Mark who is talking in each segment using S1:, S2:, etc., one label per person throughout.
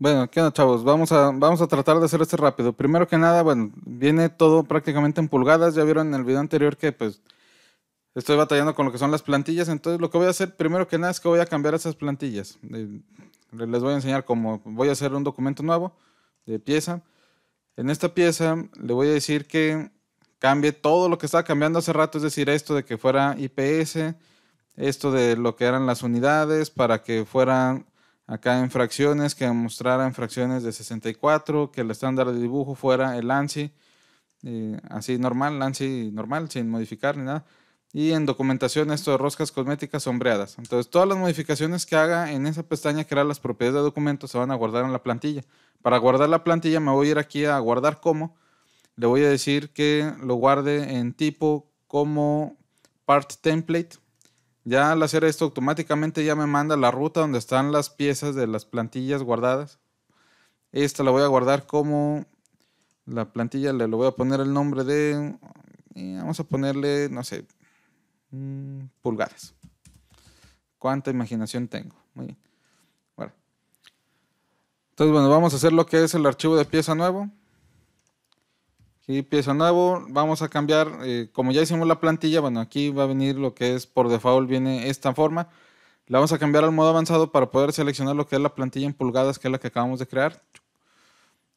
S1: Bueno, ¿qué onda, chavos? Vamos a, vamos a tratar de hacer esto rápido. Primero que nada, bueno, viene todo prácticamente en pulgadas. Ya vieron en el video anterior que pues estoy batallando con lo que son las plantillas. Entonces lo que voy a hacer primero que nada es que voy a cambiar esas plantillas. Eh, les voy a enseñar cómo voy a hacer un documento nuevo de pieza. En esta pieza le voy a decir que cambie todo lo que estaba cambiando hace rato, es decir, esto de que fuera IPS, esto de lo que eran las unidades, para que fueran acá en fracciones, que mostraran fracciones de 64, que el estándar de dibujo fuera el ANSI, eh, así normal, ANSI normal, sin modificar ni nada. Y en documentación esto de roscas cosméticas sombreadas. Entonces todas las modificaciones que haga en esa pestaña que era las propiedades de documentos se van a guardar en la plantilla. Para guardar la plantilla me voy a ir aquí a guardar como. Le voy a decir que lo guarde en tipo como part template ya al hacer esto automáticamente ya me manda la ruta donde están las piezas de las plantillas guardadas. Esta la voy a guardar como la plantilla, le lo voy a poner el nombre de, vamos a ponerle, no sé, mm, pulgadas. ¿Cuánta imaginación tengo? Muy bien. Bueno. Entonces, bueno, vamos a hacer lo que es el archivo de pieza nuevo. Aquí pieza nuevo, vamos a cambiar, eh, como ya hicimos la plantilla, bueno, aquí va a venir lo que es por default, viene esta forma. La vamos a cambiar al modo avanzado para poder seleccionar lo que es la plantilla en pulgadas, que es la que acabamos de crear.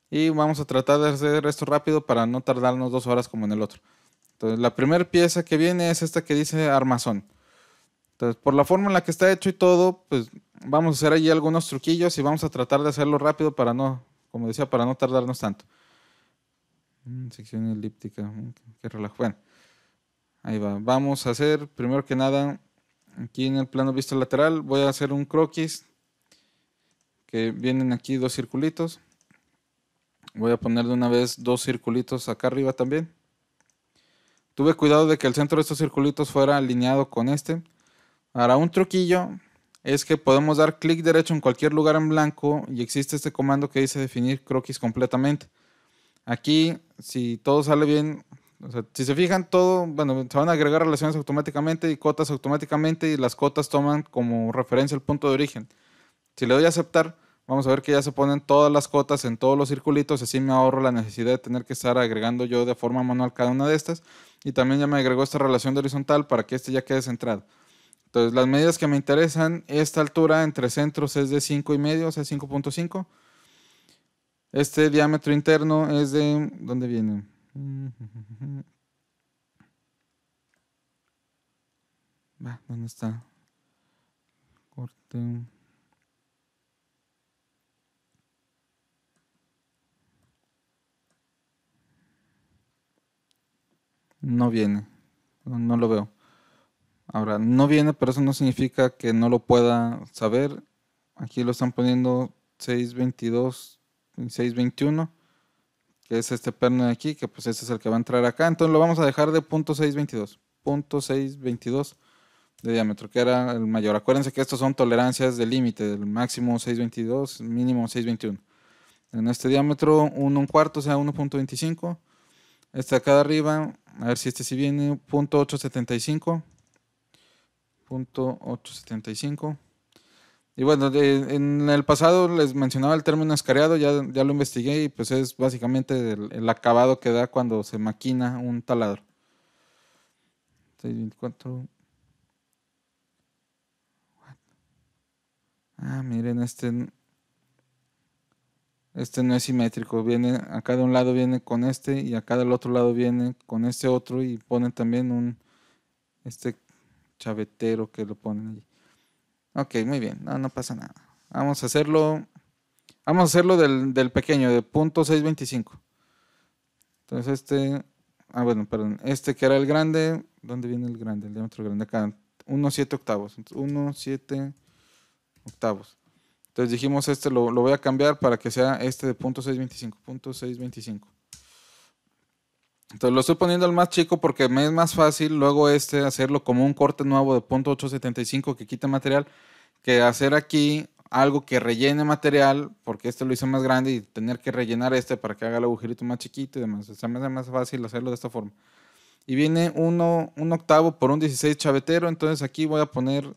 S1: Y vamos a tratar de hacer esto rápido para no tardarnos dos horas como en el otro. Entonces, la primera pieza que viene es esta que dice armazón. Entonces, por la forma en la que está hecho y todo, pues vamos a hacer allí algunos truquillos y vamos a tratar de hacerlo rápido para no, como decía, para no tardarnos tanto. Mm, sección elíptica, mm, qué relajo. Bueno, ahí va. Vamos a hacer, primero que nada, aquí en el plano vista lateral, voy a hacer un croquis que vienen aquí dos circulitos. Voy a poner de una vez dos circulitos acá arriba también. Tuve cuidado de que el centro de estos circulitos fuera alineado con este. Ahora, un truquillo es que podemos dar clic derecho en cualquier lugar en blanco y existe este comando que dice definir croquis completamente. Aquí, si todo sale bien, si se fijan, todo, bueno, se van a agregar relaciones automáticamente y cotas automáticamente y las cotas toman como referencia el punto de origen. Si le doy a aceptar, vamos a ver que ya se ponen todas las cotas en todos los circulitos, así me ahorro la necesidad de tener que estar agregando yo de forma manual cada una de estas. Y también ya me agregó esta relación de horizontal para que este ya quede centrado. Entonces, las medidas que me interesan, esta altura entre centros es de 5,5, o sea, 5.5. Este diámetro interno es de... ¿Dónde viene? ¿Dónde está? Corte. No viene. No, lo veo. Ahora, no viene, pero eso no significa que no lo pueda saber. Aquí lo están poniendo 622 621, que es este perno de aquí, que pues este es el que va a entrar acá. Entonces lo vamos a dejar de punto .622, punto .622 de diámetro, que era el mayor. Acuérdense que estos son tolerancias de límite, del máximo 622, mínimo 621. En este diámetro, 1 un cuarto, o sea, 1.25. Este acá de arriba, a ver si este sí viene, punto .875, punto .875. Y bueno, en el pasado les mencionaba el término escareado, ya, ya lo investigué y pues es básicamente el, acabado que da cuando se maquina un taladro. 624. Ah, miren, este, este no es simétrico. Viene, acá de un lado viene con este y acá del otro lado viene con este otro y ponen también un, este chavetero que lo ponen allí. Ok, muy bien, no, no pasa nada. Vamos a hacerlo, vamos a hacerlo del, pequeño, de punto 625. Entonces este, ah bueno, perdón, este que era el grande, ¿dónde viene el grande? El diámetro grande acá, 1,7 octavos, 1,7 octavos. Entonces dijimos este lo, lo, voy a cambiar para que sea este de punto 625, punto 625. Entonces lo estoy poniendo al más chico porque me es más fácil luego este hacerlo como un corte nuevo de punto .875 que quita material que hacer aquí algo que rellene material porque este lo hice más grande y tener que rellenar este para que haga el agujerito más chiquito y demás. O sea, me es más fácil hacerlo de esta forma. Y viene uno, un octavo por un 16 chavetero, entonces aquí voy a poner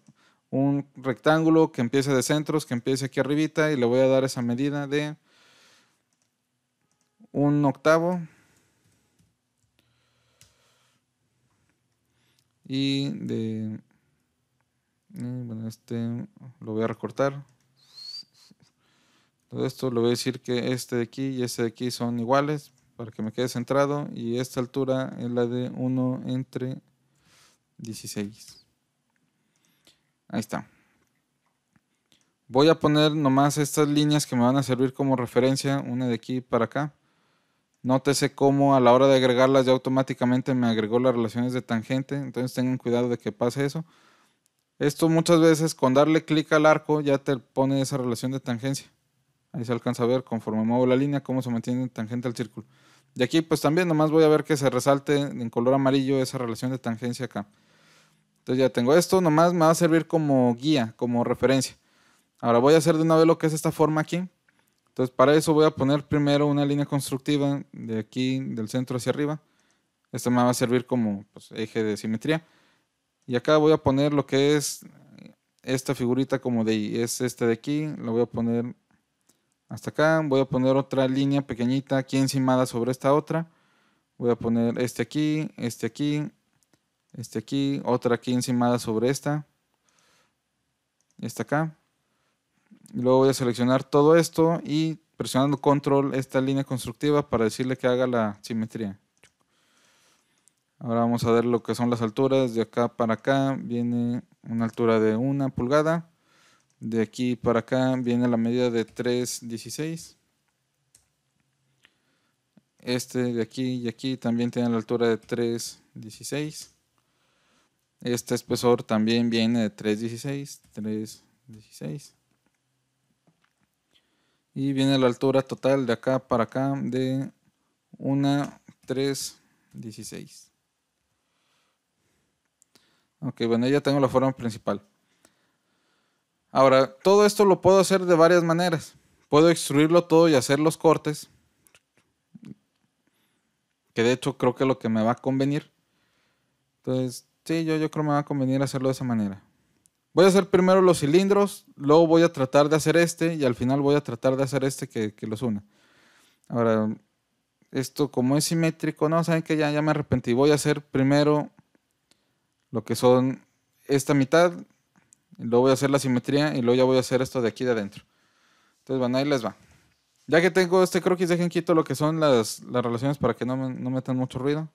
S1: un rectángulo que empiece de centros, que empiece aquí arribita y le voy a dar esa medida de un octavo. Y de... Eh, bueno, este lo voy a recortar. Todo esto le voy a decir que este de aquí y este de aquí son iguales para que me quede centrado y esta altura es la de 1 entre 16. Ahí está. Voy a poner nomás estas líneas que me van a servir como referencia, una de aquí para acá. Nótese cómo a la hora de agregarlas ya automáticamente me agregó las relaciones de tangente, entonces tengan cuidado de que pase eso. Esto muchas veces con darle clic al arco ya te pone esa relación de tangencia. Ahí se alcanza a ver conforme muevo la línea cómo se mantiene tangente al círculo. De aquí pues también nomás voy a ver que se resalte en color amarillo esa relación de tangencia acá. Entonces ya tengo esto, nomás me va a servir como guía, como referencia. Ahora voy a hacer de una vez lo que es esta forma aquí. Entonces para eso voy a poner primero una línea constructiva de aquí del centro hacia arriba. Esta me va a servir como pues, eje de simetría. Y acá voy a poner lo que es esta figurita como de es este de aquí. Lo voy a poner hasta acá. Voy a poner otra línea pequeñita aquí encimada sobre esta otra. Voy a poner este aquí, este aquí, este aquí, otra aquí encimada sobre esta. Esta acá. Luego voy a seleccionar todo esto y presionando control esta línea constructiva para decirle que haga la simetría. Ahora vamos a ver lo que son las alturas. De acá para acá viene una altura de una pulgada. De aquí para acá viene la medida de 3.16. Este de aquí y aquí también tiene la altura de 3.16. Este espesor también viene de 3.16. 3.16. Y viene la altura total de acá para acá de una 3.16. Ok, bueno, ya tengo la forma principal. Ahora, todo esto lo puedo hacer de varias maneras. Puedo extruirlo todo y hacer los cortes. Que de hecho creo que es lo que me va a convenir. Entonces, sí, yo, yo creo que me va a convenir hacerlo de esa manera. Voy a hacer primero los cilindros, luego voy a tratar de hacer este y al final voy a tratar de hacer este que, los una. Ahora, esto como es simétrico, no, saben que ya, ya me arrepentí. Voy a hacer primero lo que son esta mitad luego voy a hacer la simetría y luego ya voy a hacer esto de aquí de adentro. Entonces, bueno, ahí les va. Ya que tengo este croquis, dejen quito lo que son las, relaciones para que no, me, no metan mucho ruido.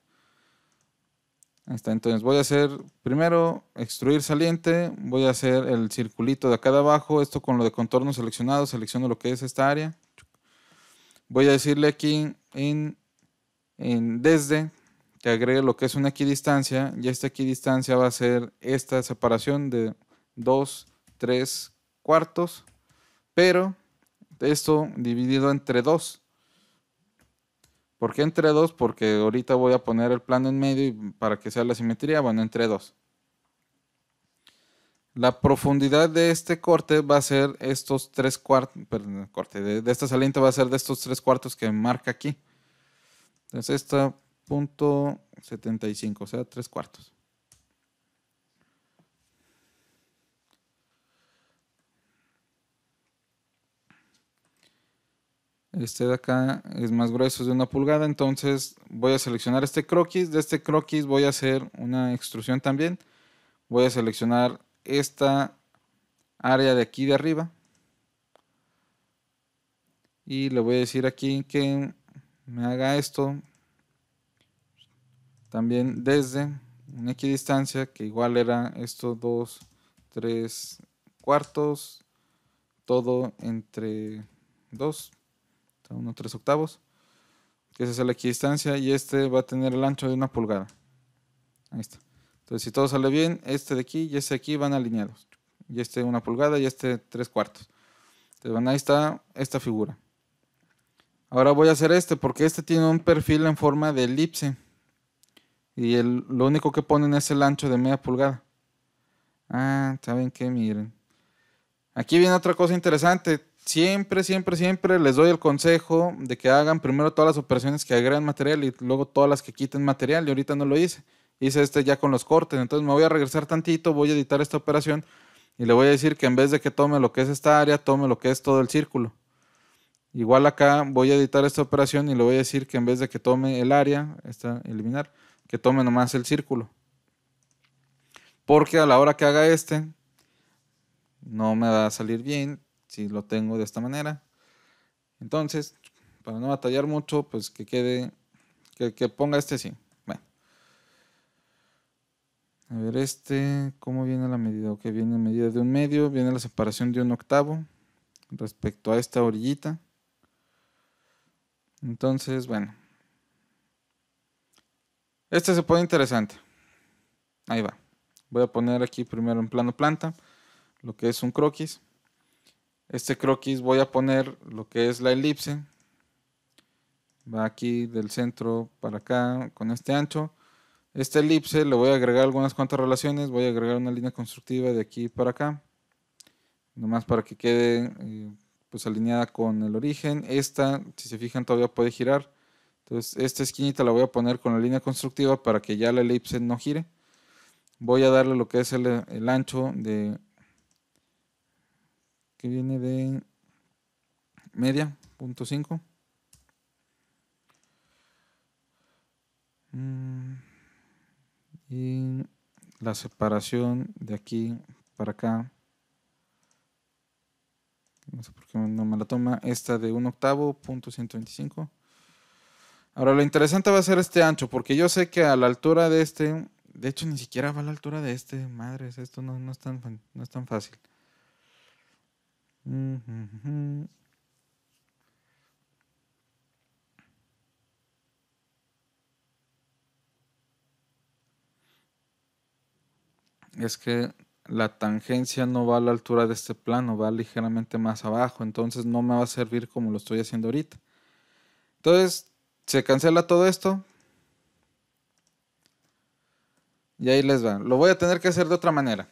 S1: Está, entonces voy a hacer primero extruir saliente, voy a hacer el circulito de acá de abajo, esto con lo de contorno seleccionado, selecciono lo que es esta área. Voy a decirle aquí en, en desde que agregue lo que es una equidistancia y esta equidistancia va a ser esta separación de 2, 3 cuartos, pero esto dividido entre 2. ¿Por qué entre 2? Porque ahorita voy a poner el plano en medio y para que sea la simetría, bueno, entre 2. La profundidad de este corte va a ser estos 3 cuartos, perdón, corte de, de, esta saliente va a ser de estos 3 cuartos que marca aquí. Entonces, esta punto 75, o sea, 3 cuartos. Este de acá es más grueso, es de una pulgada, entonces voy a seleccionar este croquis. De este croquis voy a hacer una extrusión también. Voy a seleccionar esta área de aquí de arriba. Y le voy a decir aquí que me haga esto también desde una equidistancia que igual era esto 2, 3 cuartos, todo entre 2 1 3 octavos, que es la equidistancia, y este va a tener el ancho de una pulgada. Ahí está. Entonces, si todo sale bien, este de aquí y este de aquí van alineados. Y este una pulgada y este tres cuartos. Entonces, bueno, ahí está esta figura. Ahora voy a hacer este porque este tiene un perfil en forma de elipse. Y el, lo único que ponen es el ancho de media pulgada. Ah, ¿saben qué? Miren. Aquí viene otra cosa interesante siempre, siempre, siempre les doy el consejo de que hagan primero todas las operaciones que agregan material y luego todas las que quiten material. Y ahorita no lo hice. Hice este ya con los cortes. Entonces me voy a regresar tantito, voy a editar esta operación Y le voy a decir que en vez de que tome lo que es esta área, tome lo que es todo el círculo. Igual acá voy a editar esta operación y le voy a decir que en vez de que tome el área, esta eliminar, que tome nomás el círculo. Porque a la hora que haga este, no me va a salir bien si lo tengo de esta manera. Entonces, para no batallar mucho, pues que quede, que, ponga este así. Bueno. A ver, este, ¿cómo viene la medida? Ok, viene medida de un medio, viene la separación de un octavo respecto a esta orillita. Entonces, bueno. Este se pone interesante. Ahí va. Voy a poner aquí primero en plano planta lo que es un croquis. Este croquis voy a poner lo que es la elipse. Va aquí del centro para acá con este ancho. Este elipse le voy a agregar algunas cuantas relaciones. Voy a agregar una línea constructiva de aquí para acá. Nomás para que quede eh, pues alineada con el origen. Esta, si se fijan, todavía puede girar. Entonces, esta esquinita la voy a poner con la línea constructiva para que ya la elipse no gire. Voy a darle lo que es el, el ancho de que viene de media, punto 5. Mm, y la separación de aquí para acá. No sé por qué no me la toma. Esta de un octavo, punto 125. Ahora lo interesante va a ser este ancho, porque yo sé que a la altura de este, de hecho ni siquiera va a la altura de este, madres, esto no, no, es, tan, no es tan fácil. Es que la tangencia no va a la altura de este plano, va ligeramente más abajo, entonces no me va a servir como lo estoy haciendo ahorita. Entonces, se cancela todo esto. Y ahí les va. Lo voy a tener que hacer de otra manera.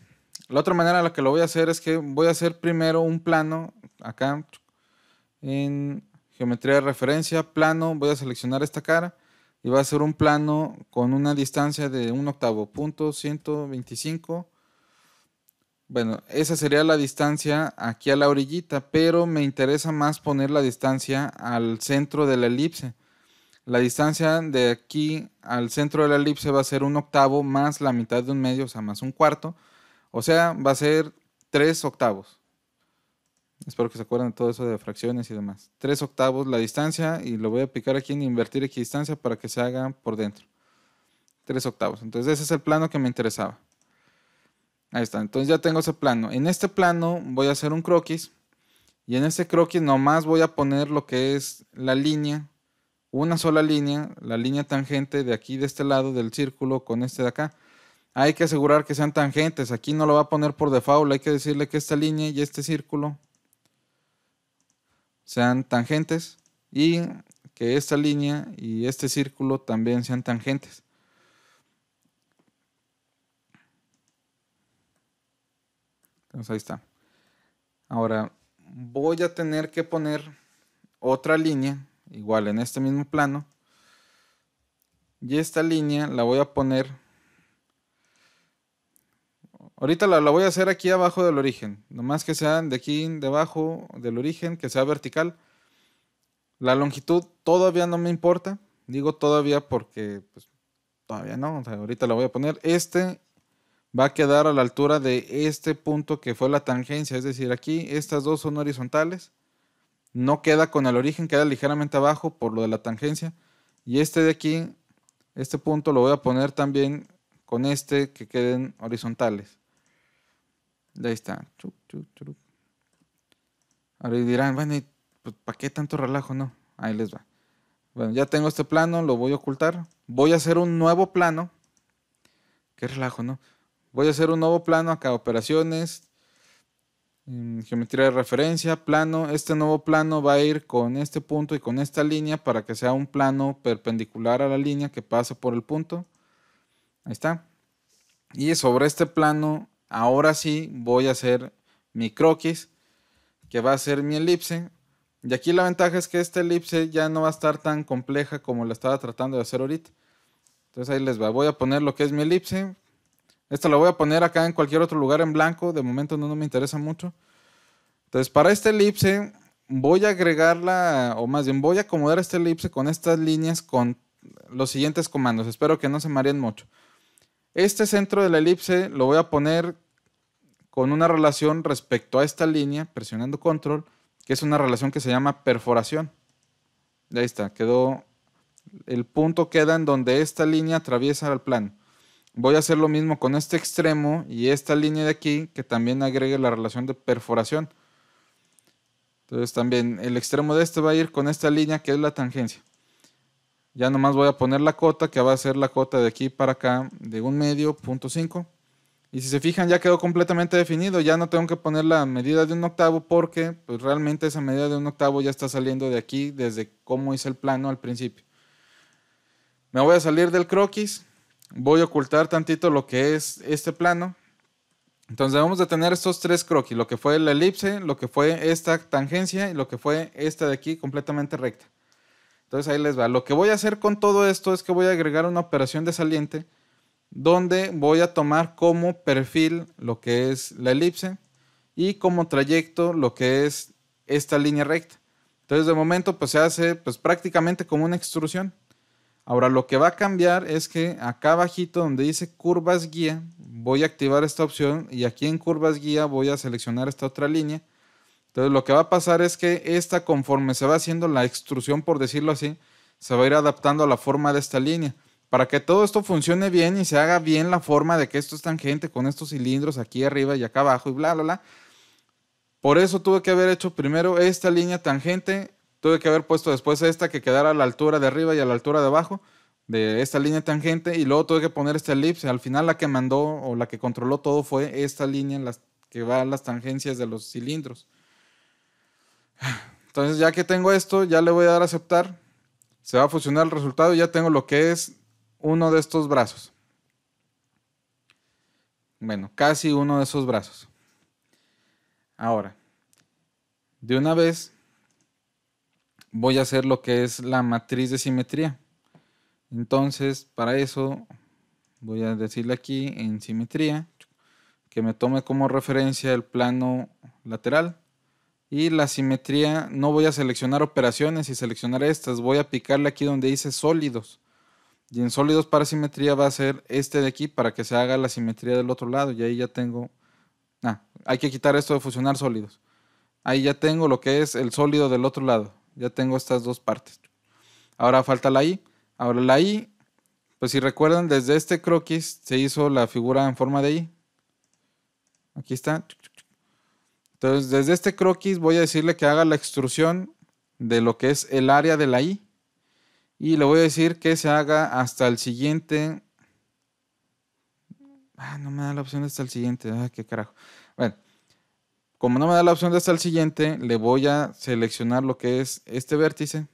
S1: La otra manera en la que lo voy a hacer es que voy a hacer primero un plano acá en geometría de referencia, plano, voy a seleccionar esta cara y va a ser un plano con una distancia de un octavo, punto 125. Bueno, esa sería la distancia aquí a la orillita, pero me interesa más poner la distancia al centro de la elipse. La distancia de aquí al centro de la elipse va a ser un octavo más la mitad de un medio, o sea, más un cuarto. O sea, va a ser 3 octavos. Espero que se acuerden de todo eso de fracciones y demás. 3 octavos la distancia y lo voy a picar aquí en invertir equidistancia para que se haga por dentro. 3 octavos. Entonces ese es el plano que me interesaba. Ahí está. Entonces ya tengo ese plano. En este plano voy a hacer un croquis. Y en este croquis nomás voy a poner lo que es la línea. Una sola línea. La línea tangente de aquí de este lado del círculo con este de acá hay que asegurar que sean tangentes. Aquí no lo va a poner por default, hay que decirle que esta línea y este círculo sean tangentes y que esta línea y este círculo también sean tangentes. Entonces ahí está. Ahora voy a tener que poner otra línea, igual en este mismo plano. Y esta línea la voy a poner Ahorita la, voy a hacer aquí abajo del origen. Nomás que sea de aquí debajo del origen, que sea vertical. La longitud todavía no me importa. Digo todavía porque pues, todavía no. ahorita la voy a poner. Este va a quedar a la altura de este punto que fue la tangencia. Es decir, aquí estas dos son horizontales. No queda con el origen, queda ligeramente abajo por lo de la tangencia. Y este de aquí, este punto lo voy a poner también con este que queden horizontales. Ahí está. Ahora dirán, bueno, pues, ¿para qué tanto relajo? No, ahí les va. Bueno, ya tengo este plano, lo voy a ocultar. Voy a hacer un nuevo plano. Qué relajo, ¿no? Voy a hacer un nuevo plano acá, operaciones, geometría de referencia, plano. Este nuevo plano va a ir con este punto y con esta línea para que sea un plano perpendicular a la línea que pase por el punto. Ahí está. Y sobre este plano Ahora sí voy a hacer mi croquis, que va a ser mi elipse. Y aquí la ventaja es que esta elipse ya no va a estar tan compleja como la estaba tratando de hacer ahorita. Entonces ahí les va. Voy a poner lo que es mi elipse. Esta la voy a poner acá en cualquier otro lugar en blanco. De momento no, no me interesa mucho. Entonces, para este elipse, voy a agregarla, o más bien voy a acomodar este elipse con estas líneas con los siguientes comandos. Espero que no se mareen mucho. Este centro de la elipse lo voy a poner con una relación respecto a esta línea, presionando control, que es una relación que se llama perforación. Ahí está, quedó, el punto queda en donde esta línea atraviesa el plano. Voy a hacer lo mismo con este extremo y esta línea de aquí, que también agregue la relación de perforación. Entonces también el extremo de este va a ir con esta línea que es la tangencia. Ya nomás voy a poner la cota, que va a ser la cota de aquí para acá de un medio, punto 5. Y si se fijan ya quedó completamente definido, ya no tengo que poner la medida de un octavo porque pues, realmente esa medida de un octavo ya está saliendo de aquí desde cómo hice el plano al principio. Me voy a salir del croquis, voy a ocultar tantito lo que es este plano. Entonces debemos de tener estos tres croquis, lo que fue la elipse, lo que fue esta tangencia y lo que fue esta de aquí completamente recta. Entonces ahí les va. Lo que voy a hacer con todo esto es que voy a agregar una operación de saliente donde voy a tomar como perfil lo que es la elipse y como trayecto lo que es esta línea recta. Entonces de momento pues se hace pues prácticamente como una extrusión. Ahora lo que va a cambiar es que acá abajito donde dice curvas guía voy a activar esta opción y aquí en curvas guía voy a seleccionar esta otra línea. Entonces lo que va a pasar es que esta conforme se va haciendo la extrusión por decirlo así se va a ir adaptando a la forma de esta línea para que todo esto funcione bien y se haga bien la forma de que esto es tangente con estos cilindros aquí arriba y acá abajo y bla, bla, bla. Por eso tuve que haber hecho primero esta línea tangente, tuve que haber puesto después esta que quedara a la altura de arriba y a la altura de abajo de esta línea tangente y luego tuve que poner esta elipse. Al final la que mandó o la que controló todo fue esta línea que va a las tangencias de los cilindros. Entonces ya que tengo esto, ya le voy a dar a aceptar. Se va a fusionar el resultado y ya tengo lo que es uno de estos brazos. Bueno, casi uno de esos brazos. Ahora, de una vez voy a hacer lo que es la matriz de simetría. Entonces, para eso voy a decirle aquí en simetría que me tome como referencia el plano lateral. Y la simetría, no voy a seleccionar operaciones y seleccionar estas, voy a picarle aquí donde dice sólidos. Y en sólidos para simetría va a ser este de aquí para que se haga la simetría del otro lado. Y ahí ya tengo... Ah, hay que quitar esto de fusionar sólidos. Ahí ya tengo lo que es el sólido del otro lado. Ya tengo estas dos partes. Ahora falta la I. Ahora la I, pues si recuerdan, desde este croquis se hizo la figura en forma de I. Aquí está. Entonces, desde este croquis voy a decirle que haga la extrusión de lo que es el área de la I y le voy a decir que se haga hasta el siguiente. Ah, no me da la opción de hasta el siguiente. Ah, qué carajo. Bueno, como no me da la opción de hasta el siguiente, le voy a seleccionar lo que es este vértice.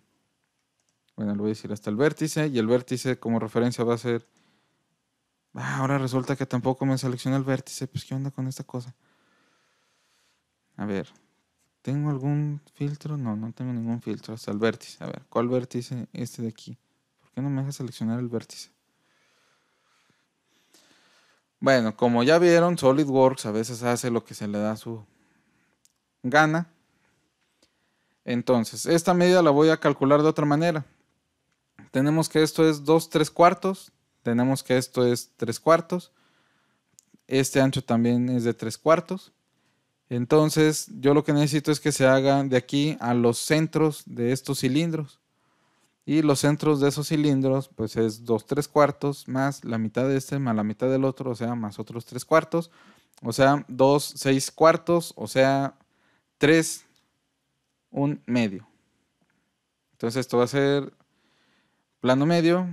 S1: Bueno, le voy a decir hasta el vértice y el vértice como referencia va a ser... Ah, ahora resulta que tampoco me selecciona el vértice. Pues, ¿qué onda con esta cosa? A ver, ¿Tengo algún filtro? No, no tengo ningún filtro. Hasta el vértice. A ver, ¿cuál vértice? Este de aquí. ¿Por qué no me deja seleccionar el vértice? Bueno, como ya vieron, SolidWorks a veces hace lo que se le da su gana. Entonces, esta medida la voy a calcular de otra manera. Tenemos que esto es 2 3 cuartos. Tenemos que esto es 3 cuartos. Este ancho también es de 3 cuartos. Entonces, yo lo que necesito es que se haga de aquí a los centros de estos cilindros. Y los centros de esos cilindros, pues es 2 3 cuartos más la mitad de este más la mitad del otro, o sea, más otros 3 cuartos. O sea, 2 6 cuartos, o sea, 3 un medio. Entonces, esto va a ser plano medio,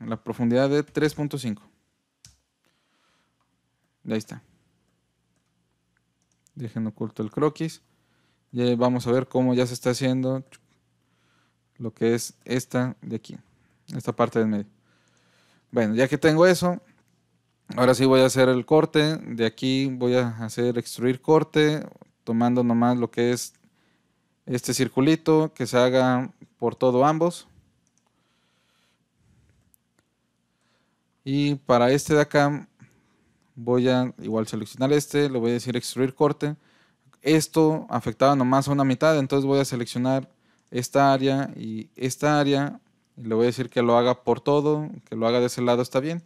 S1: la profundidad de 3.5. Ahí está. Dejen oculto el croquis. Y vamos a ver cómo ya se está haciendo lo que es esta de aquí, esta parte del medio. Bueno, ya que tengo eso, ahora sí voy a hacer el corte. De aquí voy a hacer extruir corte, tomando nomás lo que es este circulito que se haga por todo ambos. Y para este de acá voy a igual seleccionar este, le voy a decir extruir corte. Esto afectaba nomás a una mitad, entonces voy a seleccionar esta área y esta área y le voy a decir que lo haga por todo, que lo haga de ese lado está bien.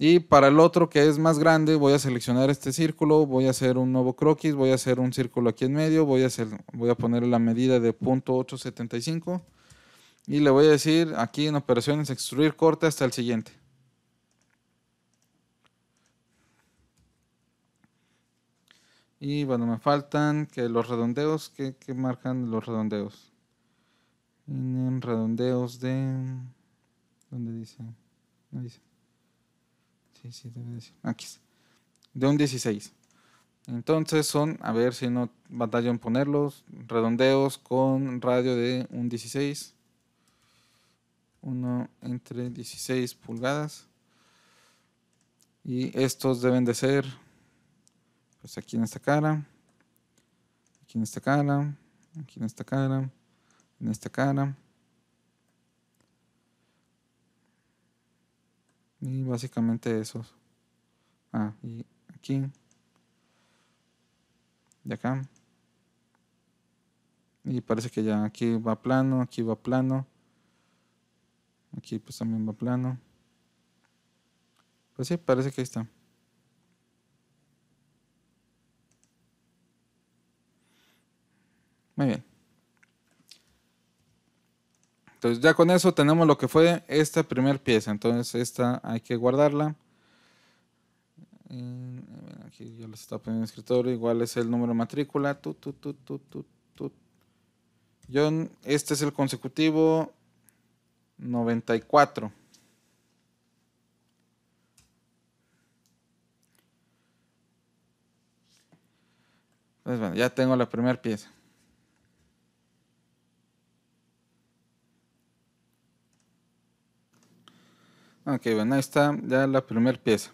S1: Y para el otro que es más grande, voy a seleccionar este círculo, voy a hacer un nuevo croquis, voy a hacer un círculo aquí en medio, voy a, hacer, voy a poner la medida de .875 y le voy a decir aquí en operaciones extruir corte hasta el siguiente. Y bueno, me faltan que los redondeos, que, marcan los redondeos. En redondeos de... ¿Dónde dice? No dice. Sí, sí, debe decir. Aquí. De un 16. Entonces son, a ver si no batalla en ponerlos, redondeos con radio de un 16. Uno entre 16 pulgadas. Y estos deben de ser, pues aquí en esta cara, aquí en esta cara, aquí en esta cara, en esta cara. Y básicamente esos. Ah, y aquí. Y acá. Y parece que ya aquí va plano, aquí va plano. Aquí pues también va plano. Pues sí, parece que ahí está. Muy bien. Entonces ya con eso tenemos lo que fue esta primera pieza. Entonces esta hay que guardarla. Aquí ya les está poniendo en el escritorio. Igual es el número de matrícula. John, este es el consecutivo 94. Pues bueno, ya tengo la primera pieza. Ok, bueno, ahí está ya la primera pieza.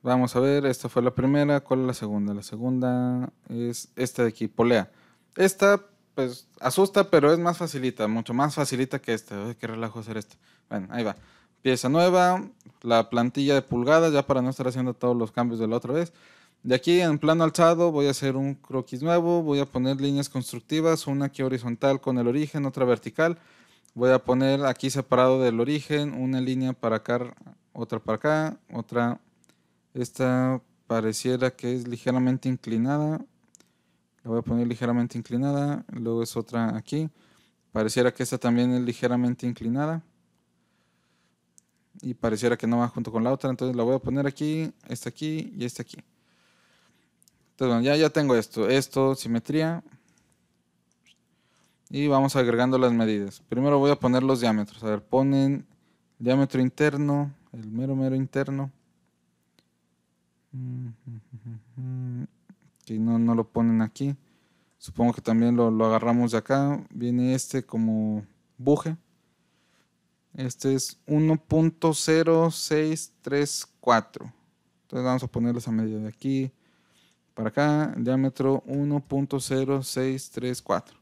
S1: Vamos a ver, esta fue la primera, ¿cuál es la segunda? La segunda es esta de aquí, polea. Esta, pues, asusta, pero es más facilita, mucho más facilita que esta. Ay, qué relajo hacer esto. Bueno, ahí va. Pieza nueva, la plantilla de pulgadas, ya para no estar haciendo todos los cambios de la otra vez. De aquí en plano alzado voy a hacer un croquis nuevo, voy a poner líneas constructivas, una aquí horizontal con el origen, otra vertical Voy a poner aquí separado del origen una línea para acá, otra para acá, otra. Esta pareciera que es ligeramente inclinada. La voy a poner ligeramente inclinada. Luego es otra aquí. Pareciera que esta también es ligeramente inclinada. Y pareciera que no va junto con la otra. Entonces la voy a poner aquí, esta aquí y esta aquí. Ya, ya tengo esto. Esto, simetría y vamos agregando las medidas. Primero voy a poner los diámetros. A ver, ponen diámetro interno, el mero mero interno. Que no, no lo ponen aquí. Supongo que también lo, lo agarramos de acá. Viene este como buje. Este es 1.0634. Entonces vamos a poner esa medida de aquí para acá. diámetro 1.0634.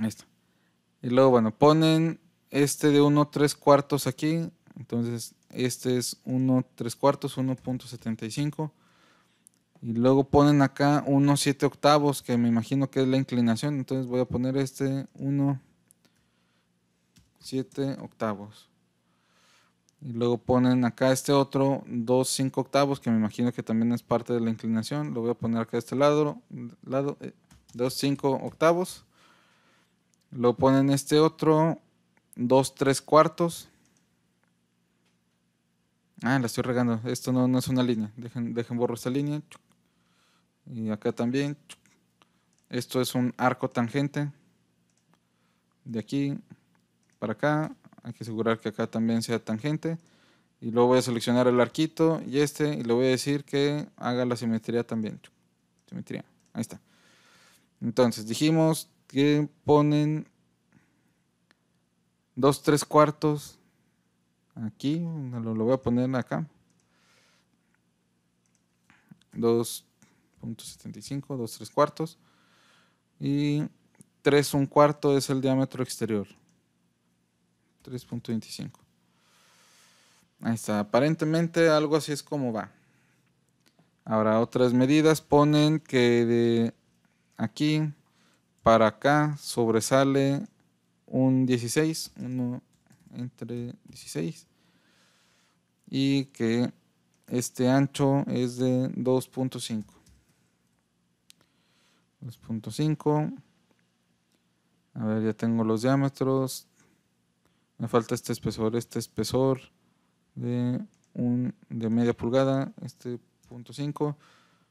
S1: Ahí está. Y luego, bueno, ponen este de 1 3 cuartos aquí. Entonces, este es 1 3 cuartos, 1.75. Y luego ponen acá 1 7 octavos, que me imagino que es la inclinación. Entonces voy a poner este 1 7 octavos. Y luego ponen acá este otro 2 5 octavos, que me imagino que también es parte de la inclinación. Lo voy a poner acá a este lado, lado 2 5 octavos. Lo ponen este otro, 2, 3 cuartos. Ah, la estoy regando. Esto no, no es una línea. Dejen, dejen borro esta línea. Y acá también. Esto es un arco tangente. De aquí para acá. Hay que asegurar que acá también sea tangente. Y luego voy a seleccionar el arquito y este. Y le voy a decir que haga la simetría también. Simetría. Ahí está. Entonces dijimos que ponen dos tres cuartos aquí, lo, lo voy a poner acá. 2.75, 2 tres cuartos. Y 3 un cuarto es el diámetro exterior. 3.25. Ahí está. Aparentemente algo así es como va. Ahora otras medidas ponen que de aquí para acá sobresale un 16, uno entre 16 y que este ancho es de 2.5. 2.5. A ver, ya tengo los diámetros. Me falta este espesor, este espesor de un de media pulgada, este punto 5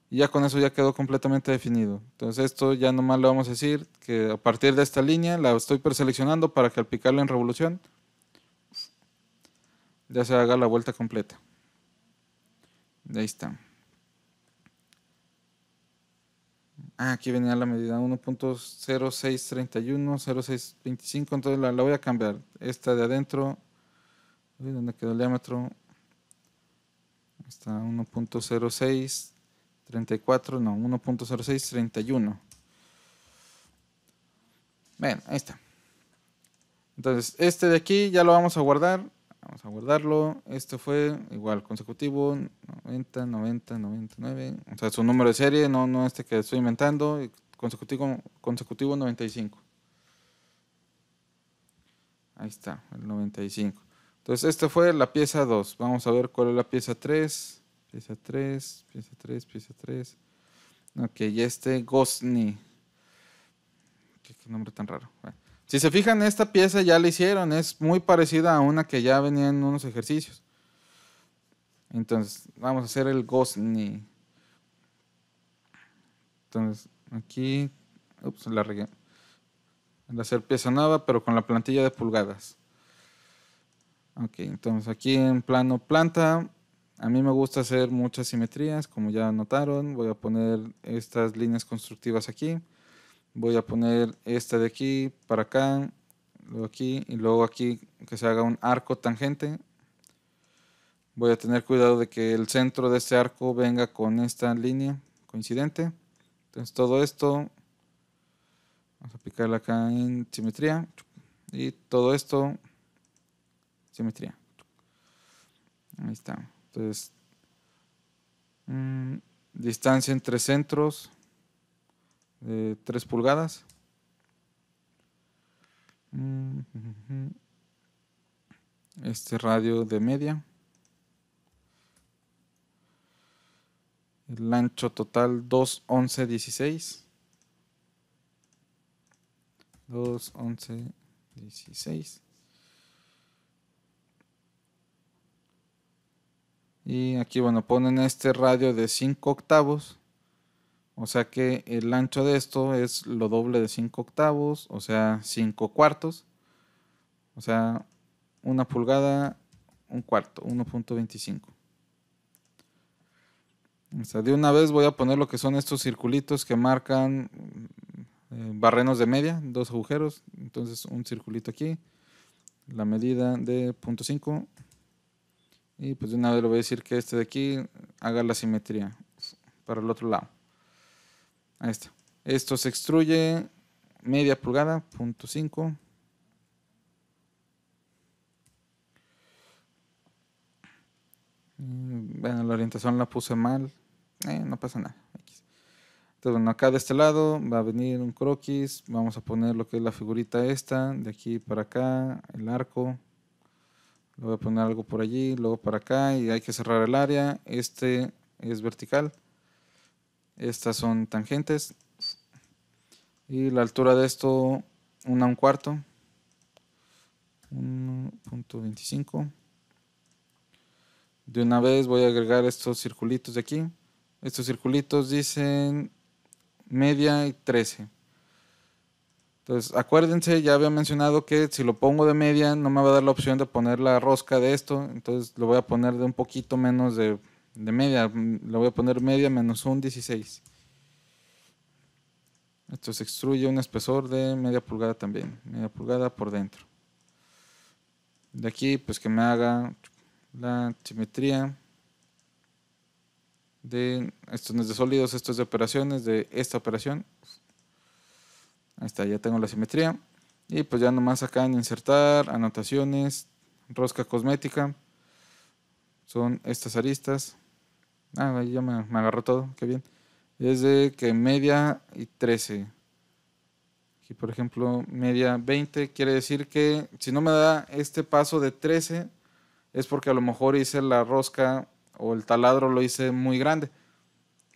S1: y ya con eso ya quedó completamente definido. Entonces esto ya nomás le vamos a decir que a partir de esta línea la estoy preseleccionando para que al picarle en revolución ya se haga la vuelta completa. Ahí está. Ah, aquí venía la medida 1.0631, 0625, entonces la, la, voy a cambiar. Esta de adentro, ¿dónde quedó el diámetro? Está 1.06 34, no, 1.06, 31. Bueno, ahí está. Entonces, este de aquí ya lo vamos a guardar. Vamos a guardarlo. Este fue igual, consecutivo, 90, 90, 99. O sea, su número de serie, no, no este que estoy inventando. Consecutivo, consecutivo 95. Ahí está, el 95. Entonces, esta fue la pieza 2. Vamos a ver cuál es la pieza 3. Pieza 3, pieza 3, pieza 3. Ok, y este Gosni. ¿Qué, nombre tan raro. Si se fijan, esta pieza ya la hicieron. Es muy parecida a una que ya venía en unos ejercicios. Entonces, vamos a hacer el Gosni. Entonces, aquí. Ups, la regué. El hacer pieza nueva, pero con la plantilla de pulgadas. Ok, entonces aquí en plano planta a mí me gusta hacer muchas simetrías, como ya notaron. Voy a poner estas líneas constructivas aquí. Voy a poner esta de aquí para acá, luego aquí y luego aquí que se haga un arco tangente. Voy a tener cuidado de que el centro de este arco venga con esta línea coincidente. Entonces todo esto, vamos a aplicarlo acá en simetría y todo esto, simetría. Ahí está. Entonces, mm, distancia entre centros de 3 pulgadas. Mm, este radio de media. El ancho total 2.11.16. 2.11.16. Y aquí, bueno, ponen este radio de 5 octavos. O sea que el ancho de esto es lo doble de 5 octavos, o sea, 5 cuartos. O sea, una pulgada, un cuarto, 1.25. O sea, de una vez voy a poner lo que son estos circulitos que marcan eh, barrenos de media, dos agujeros. Entonces, un circulito aquí, la medida de 0.5 y pues de una vez le voy a decir que este de aquí haga la simetría para el otro lado. Ahí está. Esto se extruye media pulgada, punto 5. Mm, bueno, la orientación la puse mal. Eh, no pasa nada. Entonces, bueno, acá de este lado va a venir un croquis. Vamos a poner lo que es la figurita esta. De aquí para acá, el arco. Le voy a poner algo por allí, luego para acá y hay que cerrar el área. Este es vertical. Estas son tangentes. Y la altura de esto, una un cuarto. 1.25. De una vez voy a agregar estos circulitos de aquí. Estos circulitos dicen media y 13. Entonces, acuérdense, ya había mencionado que si lo pongo de media no me va a dar la opción de poner la rosca de esto, entonces lo voy a poner de un poquito menos de, media, lo voy a poner media menos un 16. Esto se extruye un espesor de media pulgada también, media pulgada por dentro. De aquí, pues que me haga la simetría de, esto no es de sólidos, esto es de operaciones, de esta operación. Ahí está, ya tengo la simetría. Y pues ya nomás acá en insertar, anotaciones, rosca cosmética. son estas aristas. Ah, ahí ya me, me agarró todo, qué bien. Es de que media y 13. Aquí, por ejemplo, media 20 quiere decir que si no me da este paso de 13 es porque a lo mejor hice la rosca o el taladro lo hice muy grande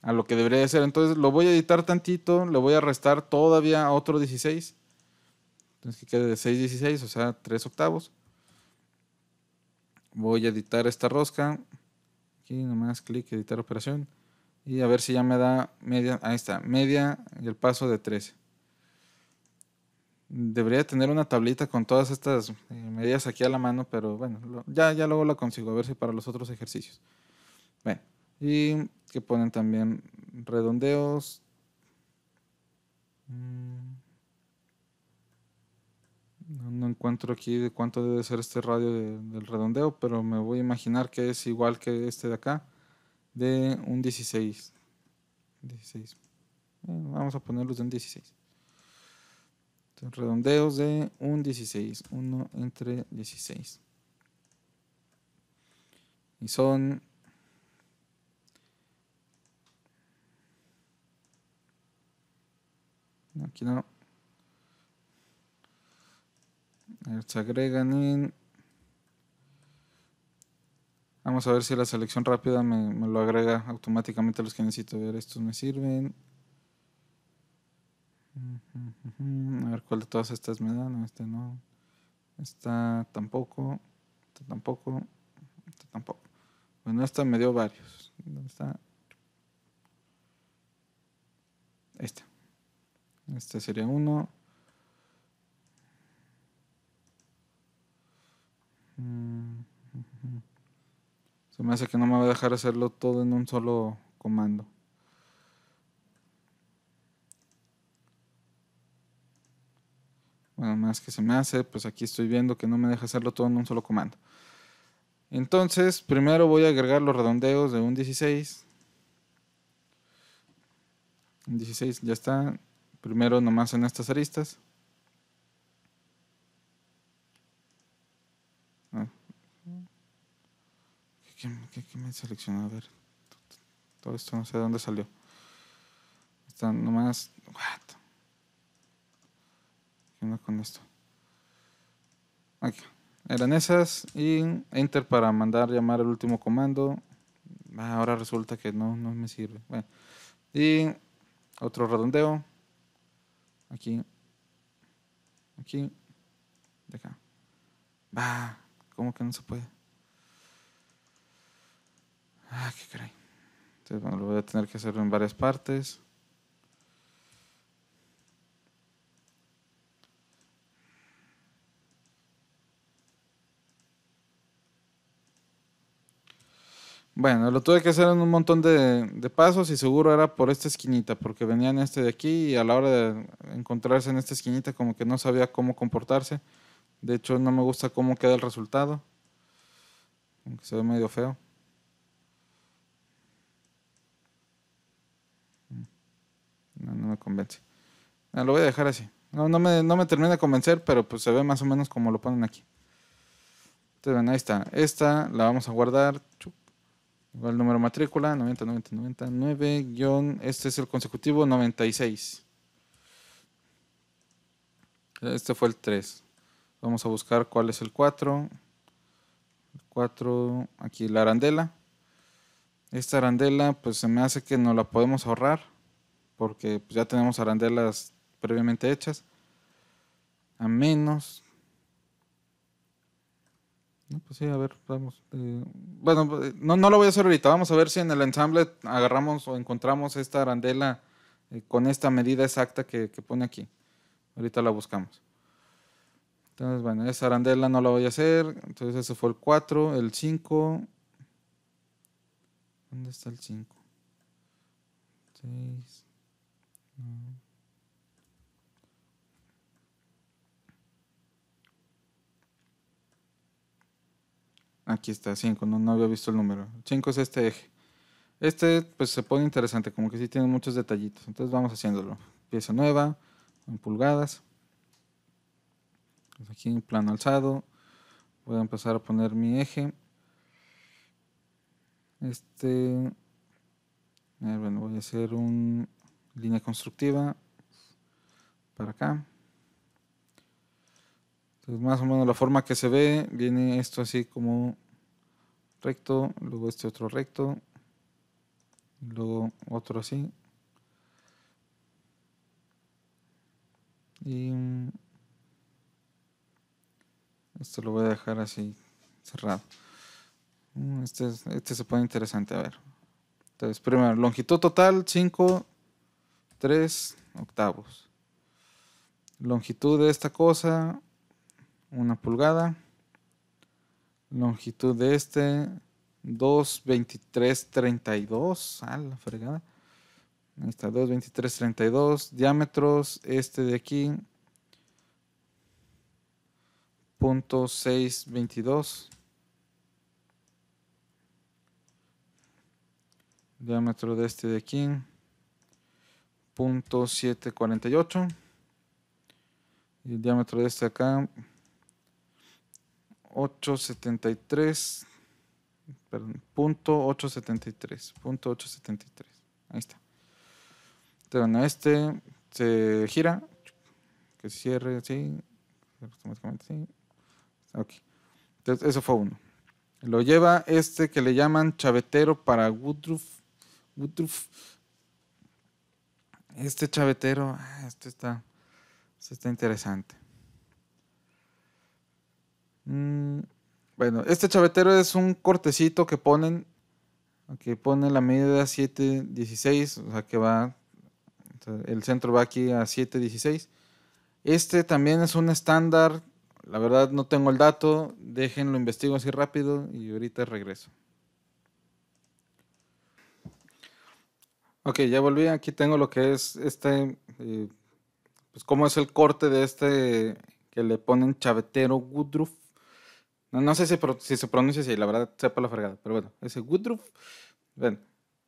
S1: a lo que debería de ser. Entonces lo voy a editar tantito, le voy a restar todavía otro 16. Entonces que quede de 6 16, o sea, 3 octavos. Voy a editar esta rosca. Aquí nomás clic, editar operación. Y a ver si ya me da media. Ahí está, media y el paso de 13. Debería tener una tablita con todas estas eh, medidas aquí a la mano, pero bueno, ya, ya luego la consigo, a ver si para los otros ejercicios. Bueno, y que ponen también redondeos. Mm. No, encuentro aquí de cuánto debe ser este radio del redondeo, pero me voy a imaginar que es igual que este de acá, de un 16. 16. vamos a ponerlos de un 16. redondeos de un 16, uno entre 16. Y son Aquí no. se agregan en... Vamos a ver si la selección rápida me, lo agrega automáticamente los que necesito ver. Estos me sirven. A ver cuál de todas estas me dan. este no. Esta tampoco. Esta tampoco. Esta tampoco. Bueno, esta me dio varios. ¿Dónde está? Esta. Este sería uno. Mm, se me hace que no me va a dejar hacerlo todo en un solo comando. Bueno, más que se me hace, pues aquí estoy viendo que no me deja hacerlo todo en un solo comando. Entonces, primero voy a agregar los redondeos de un 16. Un 16 ya está. Primero nomás en estas aristas. Ah. ¿Qué, me seleccionó? A ver. Todo esto no sé de dónde salió. Está nomás. What? ¿Qué onda con esto? Aquí. Eran esas y enter para mandar llamar el último comando. Ah, ahora resulta que no, no me sirve. Bueno. Y otro redondeo. Aquí. Aquí. De acá. Va. ¿Cómo que no se puede? Ah, qué caray. Entonces, bueno, lo voy a tener que hacer en varias partes. Bueno, lo tuve que hacer en un montón de, pasos y seguro era por esta esquinita, porque venía en este de aquí y a la hora de encontrarse en esta esquinita como que no sabía cómo comportarse. De hecho, no me gusta cómo queda el resultado. Aunque se ve medio feo. No, no me convence. lo voy a dejar así. No, no, me, no termina de convencer, pero pues se ve más o menos como lo ponen aquí. Entonces, ahí está. Esta la vamos a guardar. Igual número matrícula, 90, 90, 99, guion, este es el consecutivo 96. Este fue el 3. Vamos a buscar cuál es el 4. El 4, aquí la arandela. Esta arandela, pues se me hace que no la podemos ahorrar, porque pues, ya tenemos arandelas previamente hechas. A menos pues sí, a ver, vamos. Eh, bueno, no, no lo voy a hacer ahorita. Vamos a ver si en el ensamble agarramos o encontramos esta arandela eh, con esta medida exacta que, pone aquí. Ahorita la buscamos. Entonces, bueno, esa arandela no la voy a hacer. Entonces, ese fue el 4. El 5. ¿Dónde está el 5? 6. Aquí está, 5, no, había visto el número. 5 es este eje. Este pues se pone interesante, como que sí tiene muchos detallitos. Entonces vamos haciéndolo. Pieza nueva, en pulgadas. Pues aquí en plano alzado. Voy a empezar a poner mi eje. Este. bueno, voy a hacer una línea constructiva para acá. Entonces, más o menos la forma que se ve, viene esto así como recto, luego este otro recto, luego otro así. Y esto lo voy a dejar así cerrado. Mm, este, este se pone interesante, a ver. Entonces, primero, longitud total 5, 3 octavos. Longitud de esta cosa, una pulgada. Longitud de este, 2.23.32. Ah, la fregada. Ahí está, 2.23.32. Diámetros, este de aquí, .622. Diámetro de este de aquí, .748. Y el diámetro de este acá, 873, perdón, punto 873, punto 873. Ahí está. Entonces, este se gira, que cierre así, automáticamente así. Ok. Entonces, eso fue uno. Lo lleva este que le llaman chavetero para Woodruff. Woodruff. Este chavetero, ah, este está, este está interesante. Mm, bueno, este chavetero es un cortecito que ponen, que pone la medida 716, o sea que va, el centro va aquí a 716. Este también es un estándar, la verdad no tengo el dato, déjenlo investigo así rápido y ahorita regreso. Ok, ya volví, aquí tengo lo que es este, eh, pues cómo es el corte de este que le ponen chavetero Woodruff. No, sé si, se pronuncia así, la verdad sepa la fregada, pero bueno, ese Woodruff,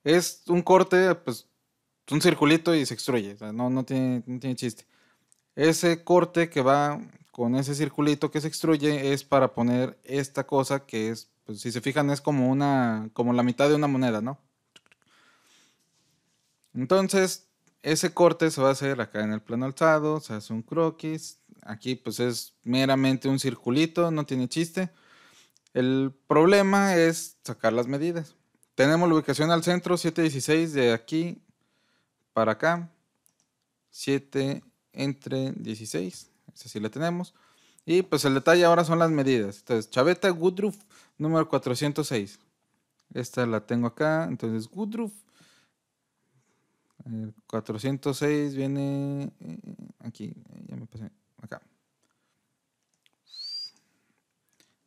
S1: es un corte, pues, un circulito y se extruye, no, no, tiene, no tiene chiste. Ese corte que va con ese circulito que se extruye es para poner esta cosa que es, pues si se fijan es como una, como la mitad de una moneda, ¿no? Entonces, ese corte se va a hacer acá en el plano alzado, se hace un croquis, Aquí pues es meramente un circulito, no tiene chiste. El problema es sacar las medidas. Tenemos la ubicación al centro, 716 de aquí para acá. 7 entre 16. Esa sí la tenemos. Y pues el detalle ahora son las medidas. Entonces, chaveta Woodruff número 406. Esta la tengo acá. Entonces, Woodruff 406 viene eh, aquí. Ya me pasé.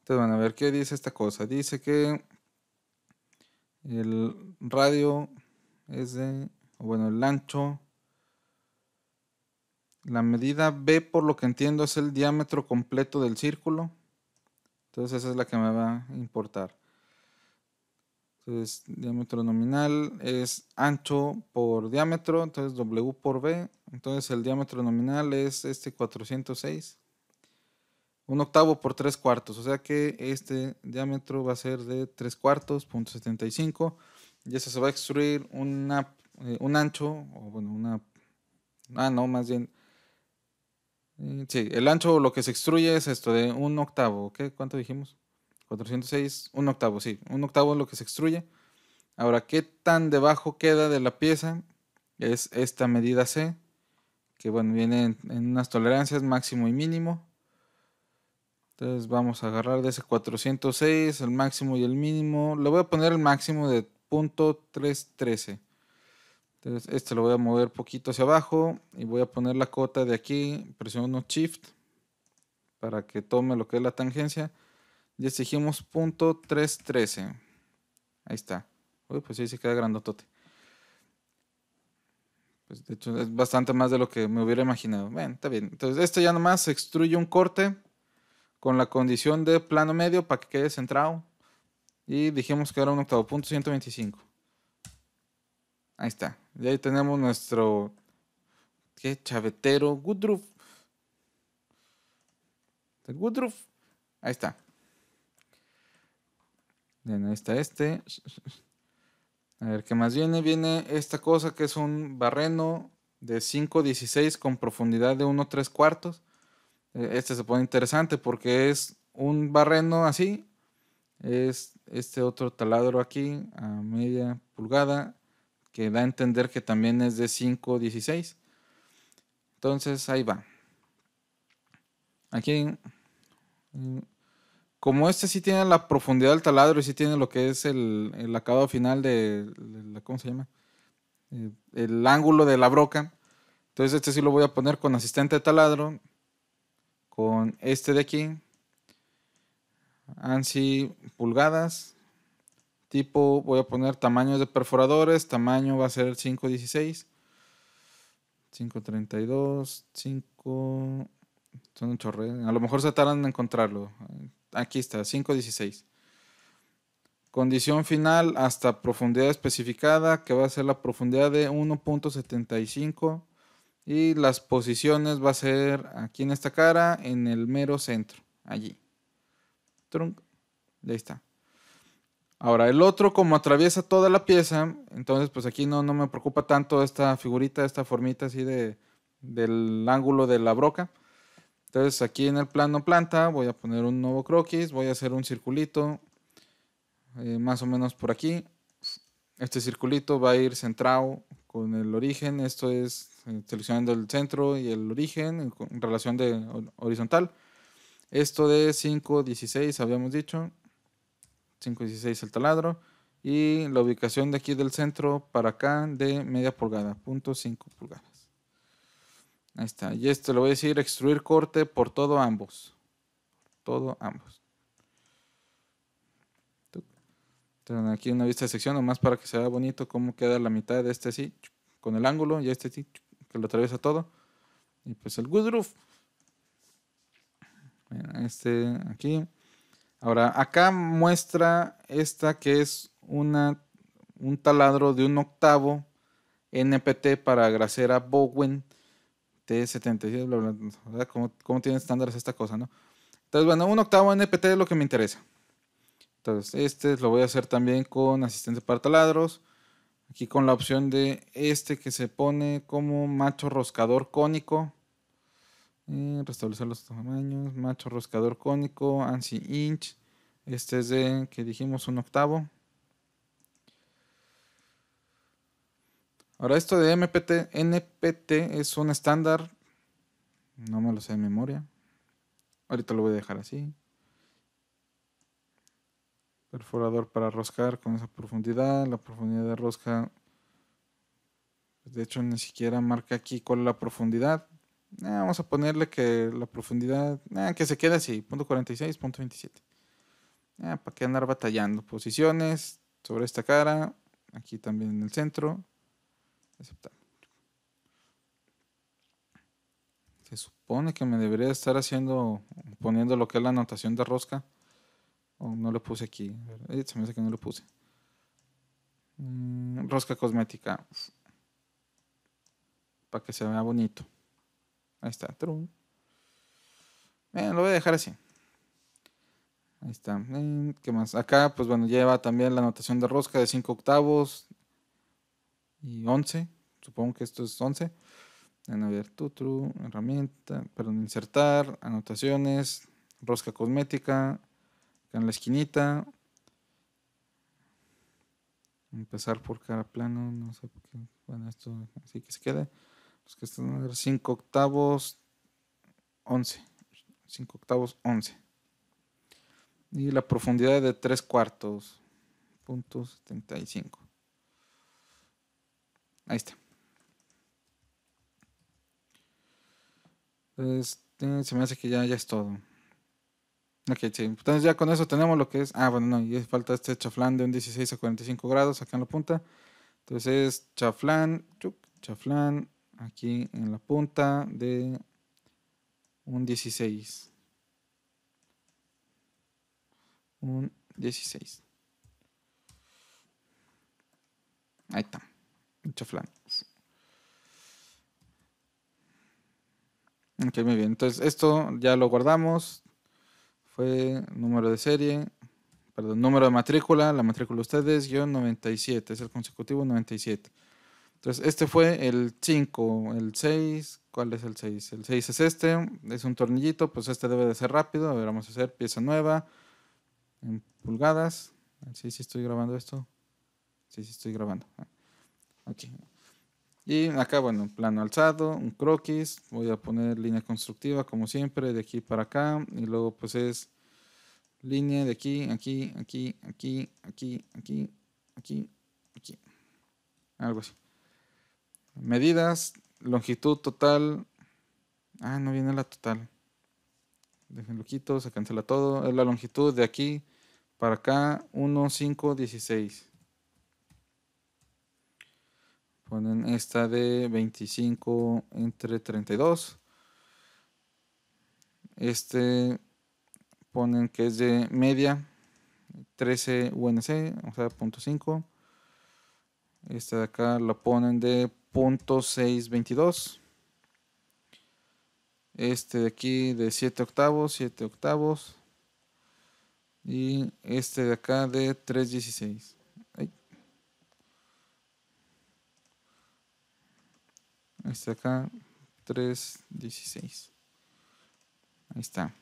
S1: Entonces van a ver qué dice esta cosa. Dice que el radio es de, bueno, el ancho, la medida B por lo que entiendo es el diámetro completo del círculo. Entonces esa es la que me va a importar. Entonces diámetro nominal es ancho por diámetro, entonces W por B. Entonces el diámetro nominal es este 406 un octavo por tres cuartos, o sea que este diámetro va a ser de tres cuartos, punto 75, y eso se va a extruir una, eh, un ancho, o bueno, una, ah, no, más bien, eh, sí, el ancho lo que se extruye es esto de un octavo, ¿qué? ¿Cuánto dijimos? 406, un octavo, sí, un octavo es lo que se extruye. Ahora, ¿qué tan debajo queda de la pieza? Es esta medida C, que bueno, viene en unas tolerancias máximo y mínimo. Entonces vamos a agarrar de ese 406, el máximo y el mínimo. Le voy a poner el máximo de .313. Entonces este lo voy a mover poquito hacia abajo y voy a poner la cota de aquí. Presiono Shift para que tome lo que es la tangencia. Y exigimos .313. Ahí está. Uy, pues sí se queda grandotote. Pues de hecho es bastante más de lo que me hubiera imaginado. Bueno, está bien. Entonces este ya nomás se extruye un corte con la condición de plano medio para que quede centrado. Y dijimos que era un octavo punto 125. Ahí está. Y ahí tenemos nuestro ¿qué? chavetero Woodruff. Woodruff. Ahí está. Bien, ahí está este. A ver, ¿qué más viene? Viene esta cosa que es un barreno de 5.16 con profundidad de 1.3 cuartos. E, este se pone interesante porque es un barreno así. Es este otro taladro aquí a media pulgada que da a entender que también es de 5.16. Entonces ahí va. Aquí, como este sí tiene la profundidad del taladro y sí tiene lo que es el, acabado final de, ¿cómo se llama? Eh, el ángulo de la broca. Entonces este sí lo voy a poner con asistente de taladro. Con este de aquí. ANSI pulgadas. Tipo voy a poner tamaños de perforadores. Tamaño va a ser 516. 532. 5. Son un chorre. A lo mejor se tardan en encontrarlo. Aquí está, 516. Condición final hasta profundidad especificada, que va a ser la profundidad de 1.75. Y las posiciones va a ser aquí en esta cara, en el mero centro, allí. Trunk. Ahí está. Ahora, el otro, como atraviesa toda la pieza, entonces pues aquí no, no me preocupa tanto esta figurita, esta formita así de, del ángulo de la broca. Entonces aquí en el plano planta voy a poner un nuevo croquis, voy a hacer un circulito, eh, más o menos por aquí. Este circulito va a ir centrado con el origen, esto es eh, seleccionando el centro y el origen en, relación de horizontal. Esto de 5.16 habíamos dicho, 5.16 el taladro y la ubicación de aquí del centro para acá de media pulgada, punto 5 pulgadas. Ahí está. Y esto le voy a decir extruir corte por todo ambos. Todo ambos. Tengo aquí una vista de sección nomás para que se vea bonito cómo queda la mitad de este así, con el ángulo, y este así, que lo atraviesa todo. Y pues el Woodruff. Este aquí. Ahora, acá muestra esta que es una, un taladro de un octavo NPT para grasera Bowen T77, bla, bla, ¿Cómo, ¿Cómo, tiene estándares esta cosa, no? Entonces, bueno, un octavo NPT es lo que me interesa. Entonces, este lo voy a hacer también con asistente para taladros. Aquí con la opción de este que se pone como macho roscador cónico. Eh, restablecer los tamaños. Macho roscador cónico. ANSI inch. Este es de, que dijimos, un octavo. Ahora esto de MPT, NPT es un estándar. No me lo sé de memoria. Ahorita lo voy a dejar así. Perforador para roscar con esa profundidad. La profundidad de rosca. De hecho, ni siquiera marca aquí cuál es la profundidad. Eh, vamos a ponerle que la profundidad. Eh, que se quede así. Punto 46, punto 27. Eh, para que andar batallando. Posiciones sobre esta cara. Aquí también en el centro. Se supone que me debería estar haciendo, poniendo lo que es la anotación de rosca. No lo puse aquí. Eh, se me hace que no lo puse. Mm, rosca cosmética. Para que se vea bonito. Ahí está. Bien, lo voy a dejar así. Ahí está. Eh, ¿Qué más? Acá, pues bueno, lleva también la anotación de rosca de 5 octavos, y 11. Supongo que esto es 11. En a tutru, herramienta, perdón, insertar, anotaciones, rosca cosmética, en la esquinita. Empezar por cada plano, no sé por qué. Bueno, esto así que se quede. Los que están a ver 5 octavos, 11. 5 octavos, 11. Y la profundidad de 3 cuartos, punto 75. Ahí está. Este, se me hace que ya, ya es todo. Ok, sí. Entonces ya con eso tenemos lo que es. Ah, bueno, no, y falta este chaflán de un 16 a 45 grados acá en la punta. Entonces chaflán, chaflán aquí en la punta de un 16. Un 16. Ahí está. Chaflán. Ok, muy bien. Entonces, esto ya lo guardamos. Fue número de serie. perdón, número de matrícula, la matrícula de ustedes, guion 97, es el consecutivo 97. Entonces, este fue el 5, el 6, ¿cuál es el 6? El 6 es este, es un tornillito, pues este debe de ser rápido, a ver, vamos a hacer pieza nueva, en pulgadas, sí, sí estoy grabando esto, sí, sí estoy grabando, y acá, bueno, plano alzado, un croquis. Voy a poner línea constructiva, como siempre, de aquí para acá. Y luego, pues es línea de aquí, aquí, aquí, aquí, aquí, aquí, aquí, aquí. Algo así. Medidas, longitud total. Ah, no viene la total. Déjenlo quito, se cancela todo. Es la longitud de aquí para acá, 1, 5, 16 ponen esta de 25 entre 32 este ponen que es de media 13 UNC o sea punto 5 este de acá lo ponen de punto 622 este de aquí de 7 octavos 7 octavos. Y este de acá de 316 Este acá, 3.16. Ahí está.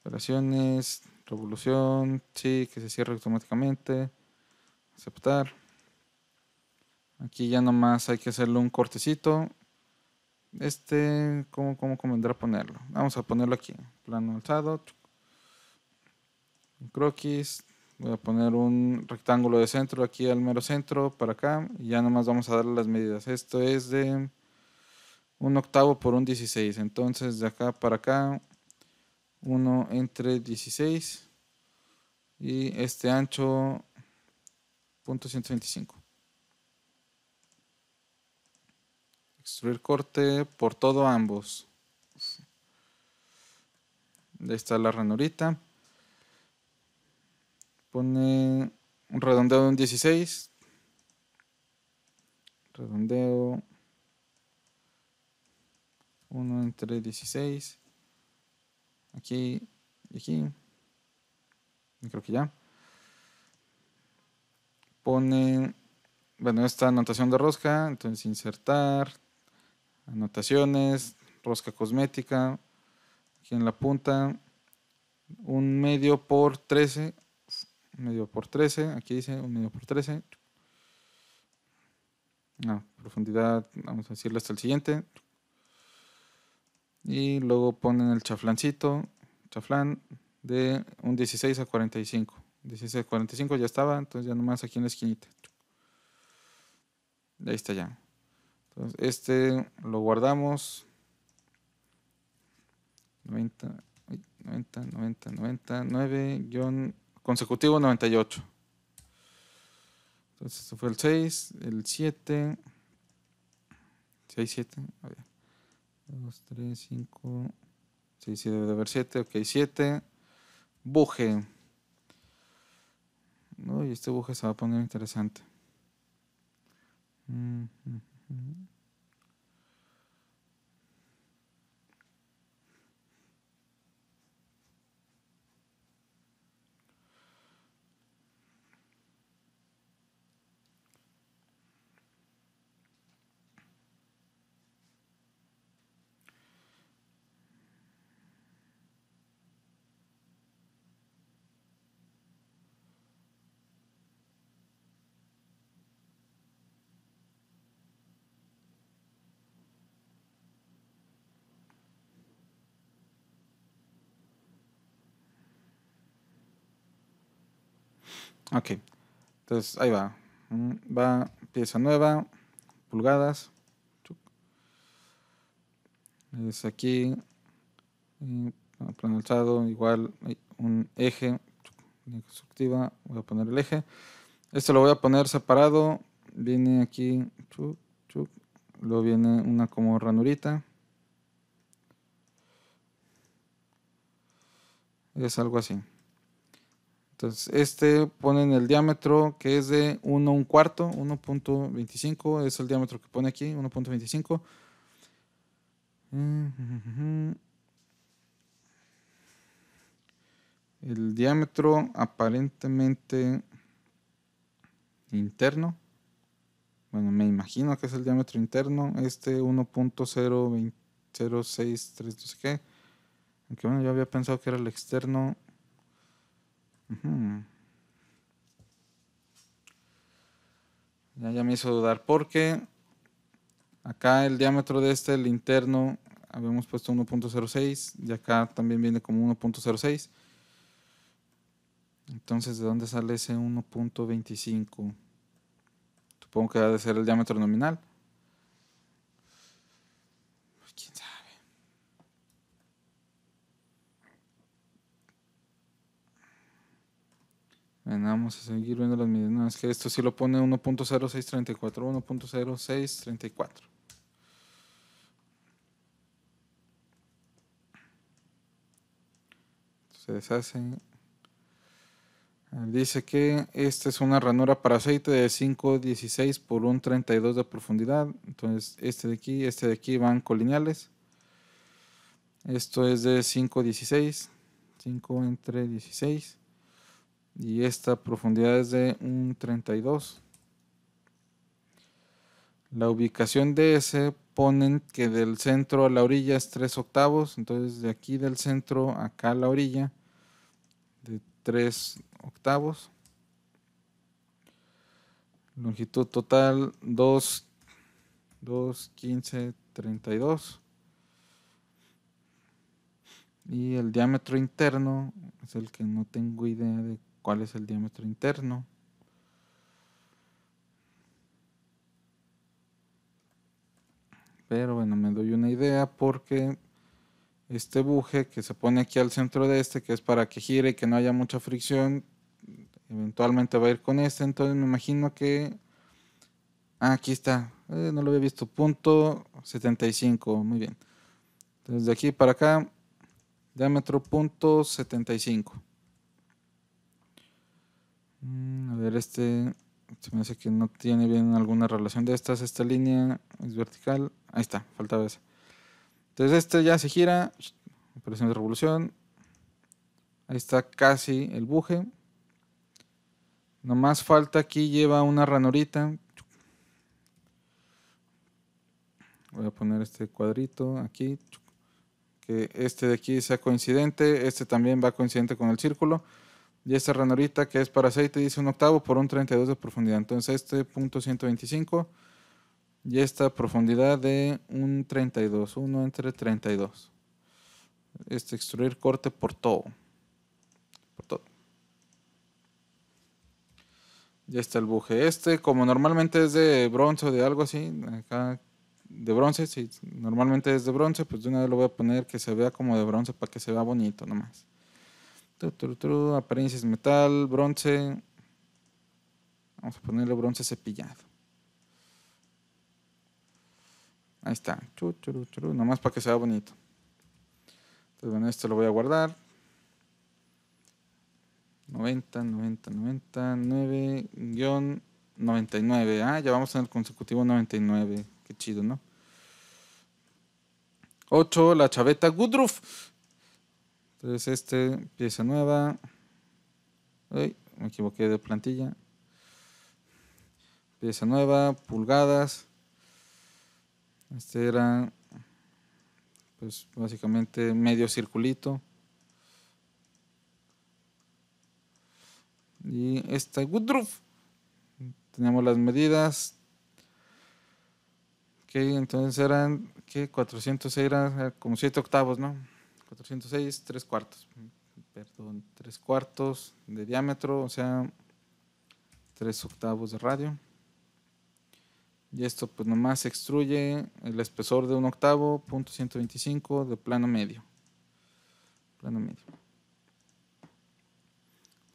S1: Operaciones, revolución, sí, que se cierre automáticamente. Aceptar. Aquí ya nomás hay que hacerle un cortecito. Este, ¿cómo, cómo convendrá ponerlo? Vamos a ponerlo aquí. Plano alzado. Croquis. Voy a poner un rectángulo de centro aquí al mero centro para acá. Y ya nomás vamos a darle las medidas. Esto es de un octavo por un 16. Entonces de acá para acá, 1 entre 16 y este ancho punto 125. Extruir corte por todo ambos. Ahí está la ranurita. Pone un redondeo de un 16. Redondeo 1 entre 16. Aquí y aquí. creo que ya. Pone, bueno, esta anotación de rosca. Entonces insertar, anotaciones, rosca cosmética. Aquí en la punta, un medio por 13. Medio por 13. Aquí dice un medio por 13. No, profundidad, vamos a decirle hasta el siguiente. Y luego ponen el chaflancito, chaflán de un 16 a 45. 16 a 45 ya estaba, entonces ya nomás aquí en la esquinita. Ahí está ya. Entonces este lo guardamos. 90, 90, 90, 90, 9, guion consecutivo 98. Entonces esto fue el 6, el 7, 6, 7, a ver. 2, 3, 5. Sí, sí, debe de haber 7. Ok, 7. Buje. Uy, este buje se va a poner interesante. Mm -hmm. Ok, entonces ahí va. Mm, va pieza nueva, pulgadas. Es aquí, plano alzado, igual un eje, constructiva, voy a poner el eje. Este lo voy a poner separado, viene aquí, luego viene una como ranurita. Es algo así. Entonces, este pone en el diámetro que es de 1 un cuarto, 1.25, es el diámetro que pone aquí, 1.25. El diámetro aparentemente interno. Bueno, me imagino que es el diámetro interno. Este 1.0263, no sé qué. Aunque bueno, yo había pensado que era el externo. Ya, ya me hizo dudar porque acá el diámetro de este, el interno, habíamos puesto 1.06 y acá también viene como 1.06. Entonces, ¿de dónde sale ese 1.25? Supongo que debe ser el diámetro nominal. Vamos a seguir viendo las medidas. No, es que esto sí lo pone 1.0634, 1.0634. Se deshace Dice que esta es una ranura para aceite de 5.16 por un 32 de profundidad. Entonces, este de aquí, este de aquí van colineales. Esto es de 5.16, 5 entre 16. Y esta profundidad es de un 32. La ubicación de ese ponen que del centro a la orilla es 3 octavos. Entonces, de aquí del centro acá a la orilla, de 3 octavos. Longitud total 2, 2, 15, 32. Y el diámetro interno es el que no tengo idea de cuál es el diámetro interno. Pero bueno, me doy una idea porque este buje que se pone aquí al centro de este, que es para que gire y que no haya mucha fricción, eventualmente va a ir con este, entonces me imagino que... Ah, aquí está, eh, no lo había visto, punto 75, muy bien. Entonces de aquí para acá, diámetro punto 75. Mm, a ver, este se me hace que no tiene bien alguna relación de estas. Esta línea es vertical. Ahí está, faltaba esa. Entonces este ya se gira, operación de revolución. Ahí está casi el buje. Nomás falta aquí, lleva una ranurita. Voy a poner este cuadrito aquí. Que este de aquí sea coincidente. Este también va coincidente con el círculo. Y esta ranurita que es para aceite dice un octavo por un 32 de profundidad. Entonces este punto 125 y esta profundidad de un 32, 1 entre 32. Este extruir corte por todo. Por todo. Ya está el buje. Este, como normalmente es de bronce o de algo así, acá de bronce, si normalmente es de bronce, pues de una vez lo voy a poner que se vea como de bronce para que se vea bonito nomás. Apariencias metal, bronce. Vamos a ponerle bronce cepillado. Ahí está. nomás para que sea bonito. Entonces, bueno, esto lo voy a guardar. 90, 90, 99, guion 99. Ah, ya vamos en el consecutivo 99. Qué chido, ¿no? 8, la chaveta Goodruff. Entonces, este, pieza nueva. Uy, me equivoqué de plantilla. Pieza nueva, pulgadas. Este era, pues básicamente medio circulito. Y esta Woodruff. Tenemos las medidas. Que entonces eran, que 406 era como 7 octavos, ¿no? 406, 3 cuartos. Perdón, 3 cuartos de diámetro, o sea, 3 octavos de radio. Y esto pues nomás extruye el espesor de un octavo, punto 125 de plano medio. Plano medio.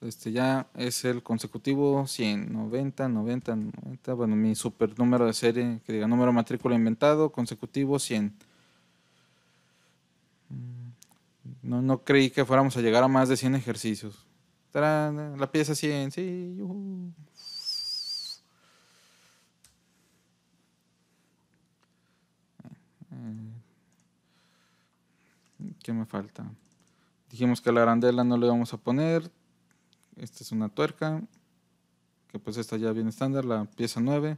S1: Este ya es el consecutivo 100, 90, 90, 90. Bueno, mi super número de serie, que diga número matrícula inventado, consecutivo 100. Mm, no, no creí que fuéramos a llegar a más de 100 ejercicios. La pieza 100, sí. ¿Qué me falta? Dijimos que la arandela no le vamos a poner. Esta es una tuerca. Que pues esta ya viene estándar, la pieza 9.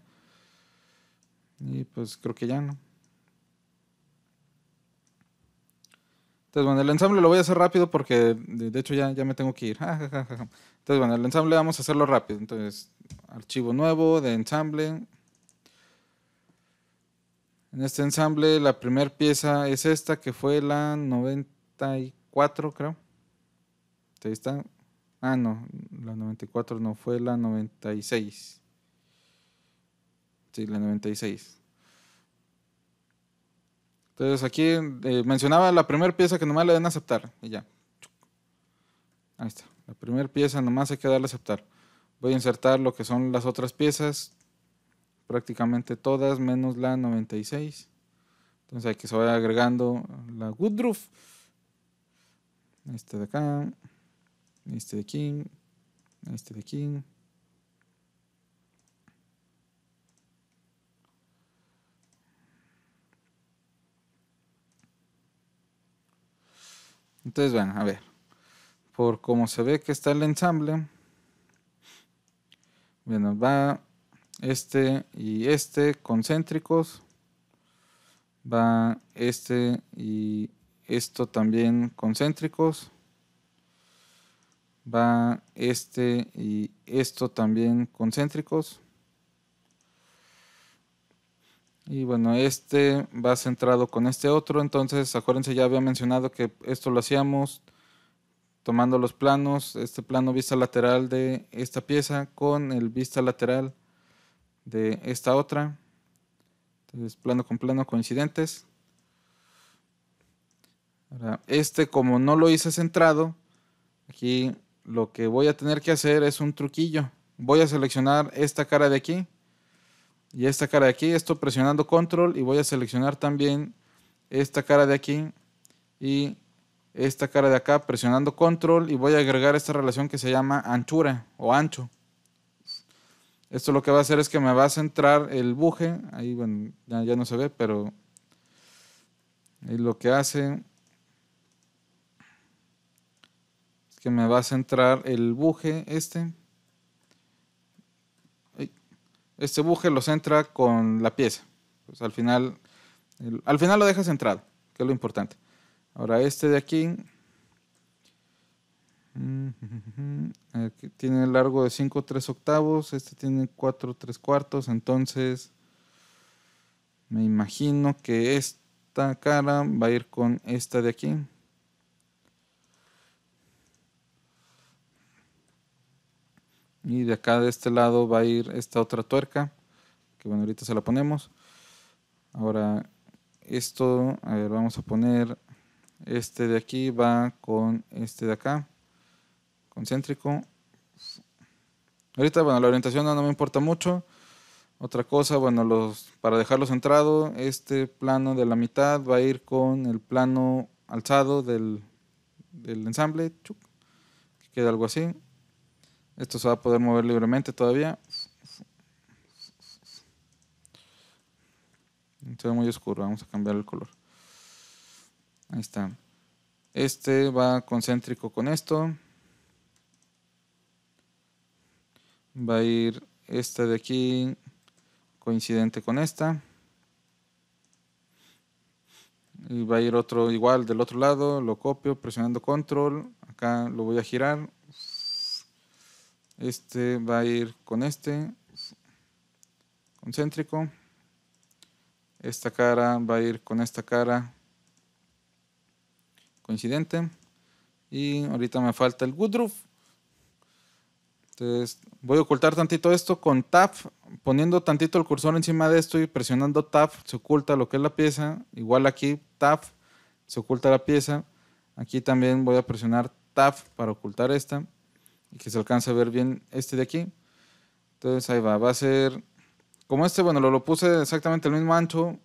S1: Y pues creo que ya no. Entonces, bueno, el ensamble lo voy a hacer rápido porque de, hecho ya, ya me tengo que ir. Entonces, bueno, el ensamble vamos a hacerlo rápido. Entonces, archivo nuevo de ensamble. En este ensamble la primera pieza es esta que fue la 94 creo. Ahí está. Ah, no, la 94 no, fue la 96. Sí, la 96. Entonces aquí eh, mencionaba la primera pieza que nomás le den a aceptar. Y ya. Ahí está. La primera pieza nomás hay que darle a aceptar. Voy a insertar lo que son las otras piezas. Prácticamente todas menos la 96. Entonces hay que se vaya agregando la Woodruff. Este de acá. Este de aquí. Este de aquí. Entonces, bueno, a ver. Por cómo se ve que está el ensamble. Bueno, va este y este concéntricos. Va este y esto también concéntricos. Va este y esto también concéntricos. Y bueno, este va centrado con este otro, entonces acuérdense, ya había mencionado que esto lo hacíamos tomando los planos, este plano vista lateral de esta pieza con el vista lateral de esta otra. Entonces, plano con plano coincidentes. Ahora, este como no lo hice centrado, aquí lo que voy a tener que hacer es un truquillo. Voy a seleccionar esta cara de aquí y esta cara de aquí, esto presionando control y voy a seleccionar también esta cara de aquí y esta cara de acá presionando control y voy a agregar esta relación que se llama anchura o ancho. Esto lo que va a hacer es que me va a centrar el buje, ahí bueno, ya, no se ve, pero ahí lo que hace es que me va a centrar el buje este este buje lo centra con la pieza. Pues al final, al final lo deja centrado, que es lo importante. Ahora este de aquí, tiene el largo de 5 3 octavos, este tiene 4 3 cuartos, entonces me imagino que esta cara va a ir con esta de aquí. Y de acá de este lado va a ir esta otra tuerca, que bueno, ahorita se la ponemos. Ahora, esto, a ver, vamos a poner este de aquí va con este de acá, concéntrico. Ahorita, bueno, la orientación no, me importa mucho. Otra cosa, bueno, los, para dejarlo centrado, este plano de la mitad va a ir con el plano alzado del, del ensamble, que queda algo así. Esto se va a poder mover libremente todavía. Se ve muy oscuro, vamos a cambiar el color. Ahí está. Este va concéntrico con esto. Va a ir esta de aquí coincidente con esta. Y va a ir otro igual del otro lado, lo copio presionando control. Acá lo voy a girar este va a ir con este, concéntrico. Esta cara va a ir con esta cara coincidente. Y ahorita me falta el Woodruff. Entonces voy a ocultar tantito esto con Tab, poniendo tantito el cursor encima de esto y presionando Tab se oculta lo que es la pieza. Igual aquí Tab se oculta la pieza. Aquí también voy a presionar Tab para ocultar esta y que se alcance a ver bien este de aquí. Entonces ahí va, va a ser, como este, bueno, lo, lo puse exactamente el mismo ancho.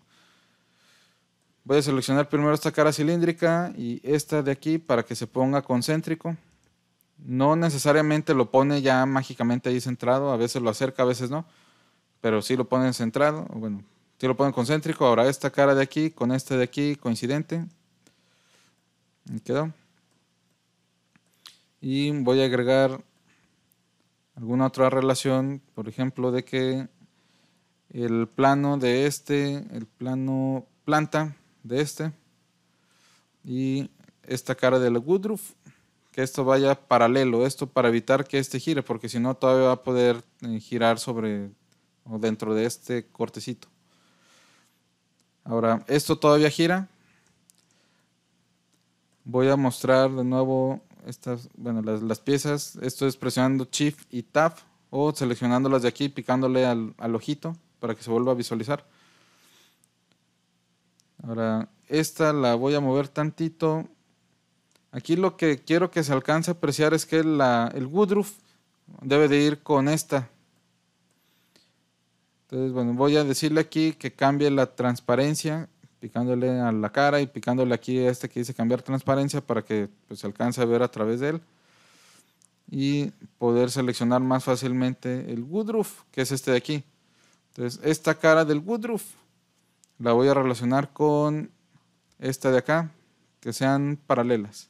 S1: Voy a seleccionar primero esta cara cilíndrica y esta de aquí para que se ponga concéntrico. No necesariamente lo pone ya mágicamente ahí centrado, a veces lo acerca, a veces no, pero sí lo pone centrado, bueno, sí lo pone concéntrico. Ahora esta cara de aquí con esta de aquí coincidente. Y quedó. Y voy a agregar alguna otra relación, por ejemplo, de que el plano de este, el plano planta de este y esta cara del Woodruff, que esto vaya paralelo, esto para evitar que este gire, porque si no todavía va a poder eh, girar sobre o dentro de este cortecito. Ahora, esto todavía gira. Voy a mostrar de nuevo estas, bueno, las, piezas. Esto es presionando Shift y Tab o seleccionándolas de aquí, picándole al, al ojito para que se vuelva a visualizar. Ahora, esta la voy a mover tantito. Aquí lo que quiero que se alcance a apreciar es que la, el Woodruff debe de ir con esta. Entonces, bueno, voy a decirle aquí que cambie la transparencia, picándole a la cara y picándole aquí a este que dice cambiar transparencia para que pues, se alcance a ver a través de él. Y poder seleccionar más fácilmente el Woodruff, que es este de aquí. Entonces, esta cara del Woodruff la voy a relacionar con esta de acá, que sean paralelas.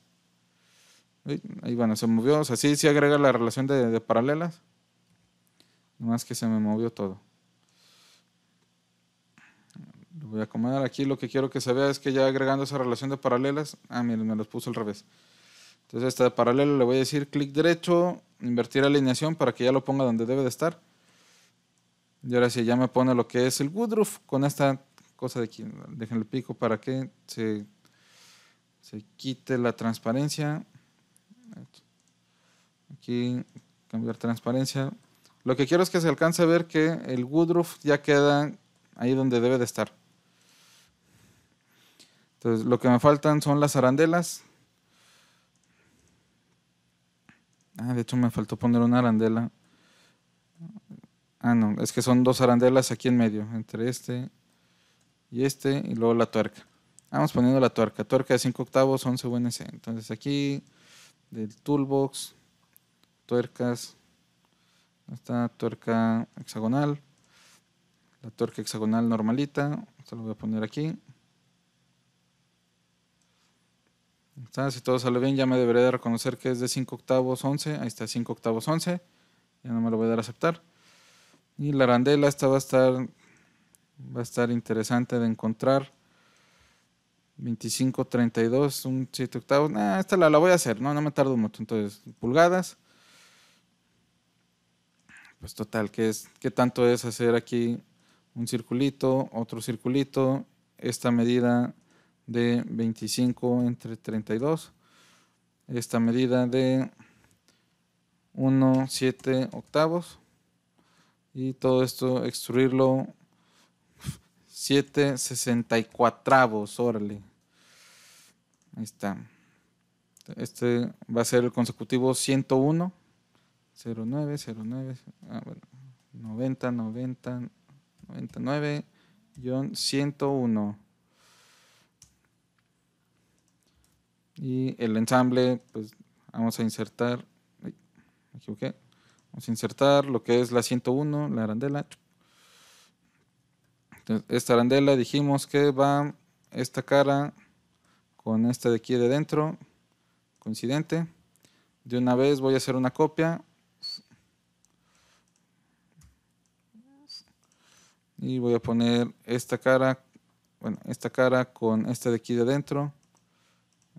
S1: Ahí bueno, se movió, o sea, sí, sí agrega la relación de, de paralelas. Más que se me movió todo. Lo voy a acomodar aquí. Lo que quiero que se vea es que ya agregando esa relación de paralelas. Ah, miren, me los puso al revés. Entonces, esta de paralelo le voy a decir clic derecho, invertir alineación para que ya lo ponga donde debe de estar. Y ahora sí, ya me pone lo que es el Woodruff con esta cosa de aquí. Déjenle pico para que se, se quite la transparencia. Aquí, cambiar transparencia. Lo que quiero es que se alcance a ver que el Woodruff ya queda ahí donde debe de estar. Entonces, lo que me faltan son las arandelas. Ah, de hecho me faltó poner una arandela. Ah, no, es que son dos arandelas aquí en medio, entre este y este, y luego la tuerca. Vamos poniendo la tuerca. Tuerca de 5 octavos, 11 UNC. Entonces aquí, del toolbox, tuercas, esta tuerca hexagonal, la tuerca hexagonal normalita, esto lo voy a poner aquí. Está, si todo sale bien ya me debería de reconocer que es de 5 octavos 11, ahí está 5 octavos 11, ya no me lo voy a dar a aceptar. Y la arandela esta va a estar va a estar interesante de encontrar. 25, 32, un 7 octavos. esta la, la, voy a hacer, no, no me tardo mucho. Entonces, pulgadas. Pues total, ¿qué, es, ¿qué tanto es hacer aquí un circulito, otro circulito? Esta medida de 25 entre 32. Esta medida de 1, 7 octavos. Y todo esto extruirlo 764 órale. Ahí está. Este va a ser el consecutivo 101. 09, 09, ah, bueno, 90, 90, 99, 101. Y el ensamble, pues vamos a insertar, me equivoqué, vamos a insertar lo que es la 101, la arandela. esta arandela dijimos que va esta cara con esta de aquí de dentro, coincidente. De una vez voy a hacer una copia. Y voy a poner esta cara, bueno, esta cara con esta de aquí de dentro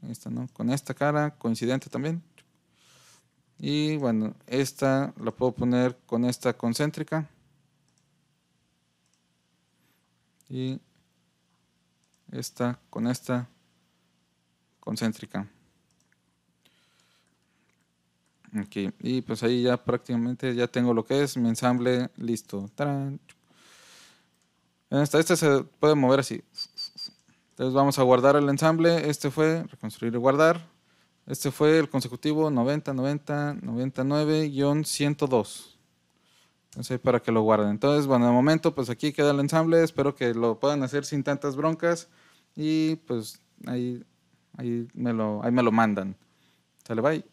S1: esta no, con esta cara coincidente también. Y bueno, esta la puedo poner con esta concéntrica. Y esta con esta concéntrica. Ok, y pues ahí ya prácticamente ya tengo lo que es mi ensamble listo. Esta, esta se puede mover así. Entonces vamos a guardar el ensamble. Este fue reconstruir y guardar. Este fue el consecutivo 90, 90, 99-102. Entonces para que lo guarden. Entonces, bueno, de momento pues aquí queda el ensamble. Espero que lo puedan hacer sin tantas broncas. Y pues ahí, ahí, me, lo, ahí me lo mandan. Sale, bye.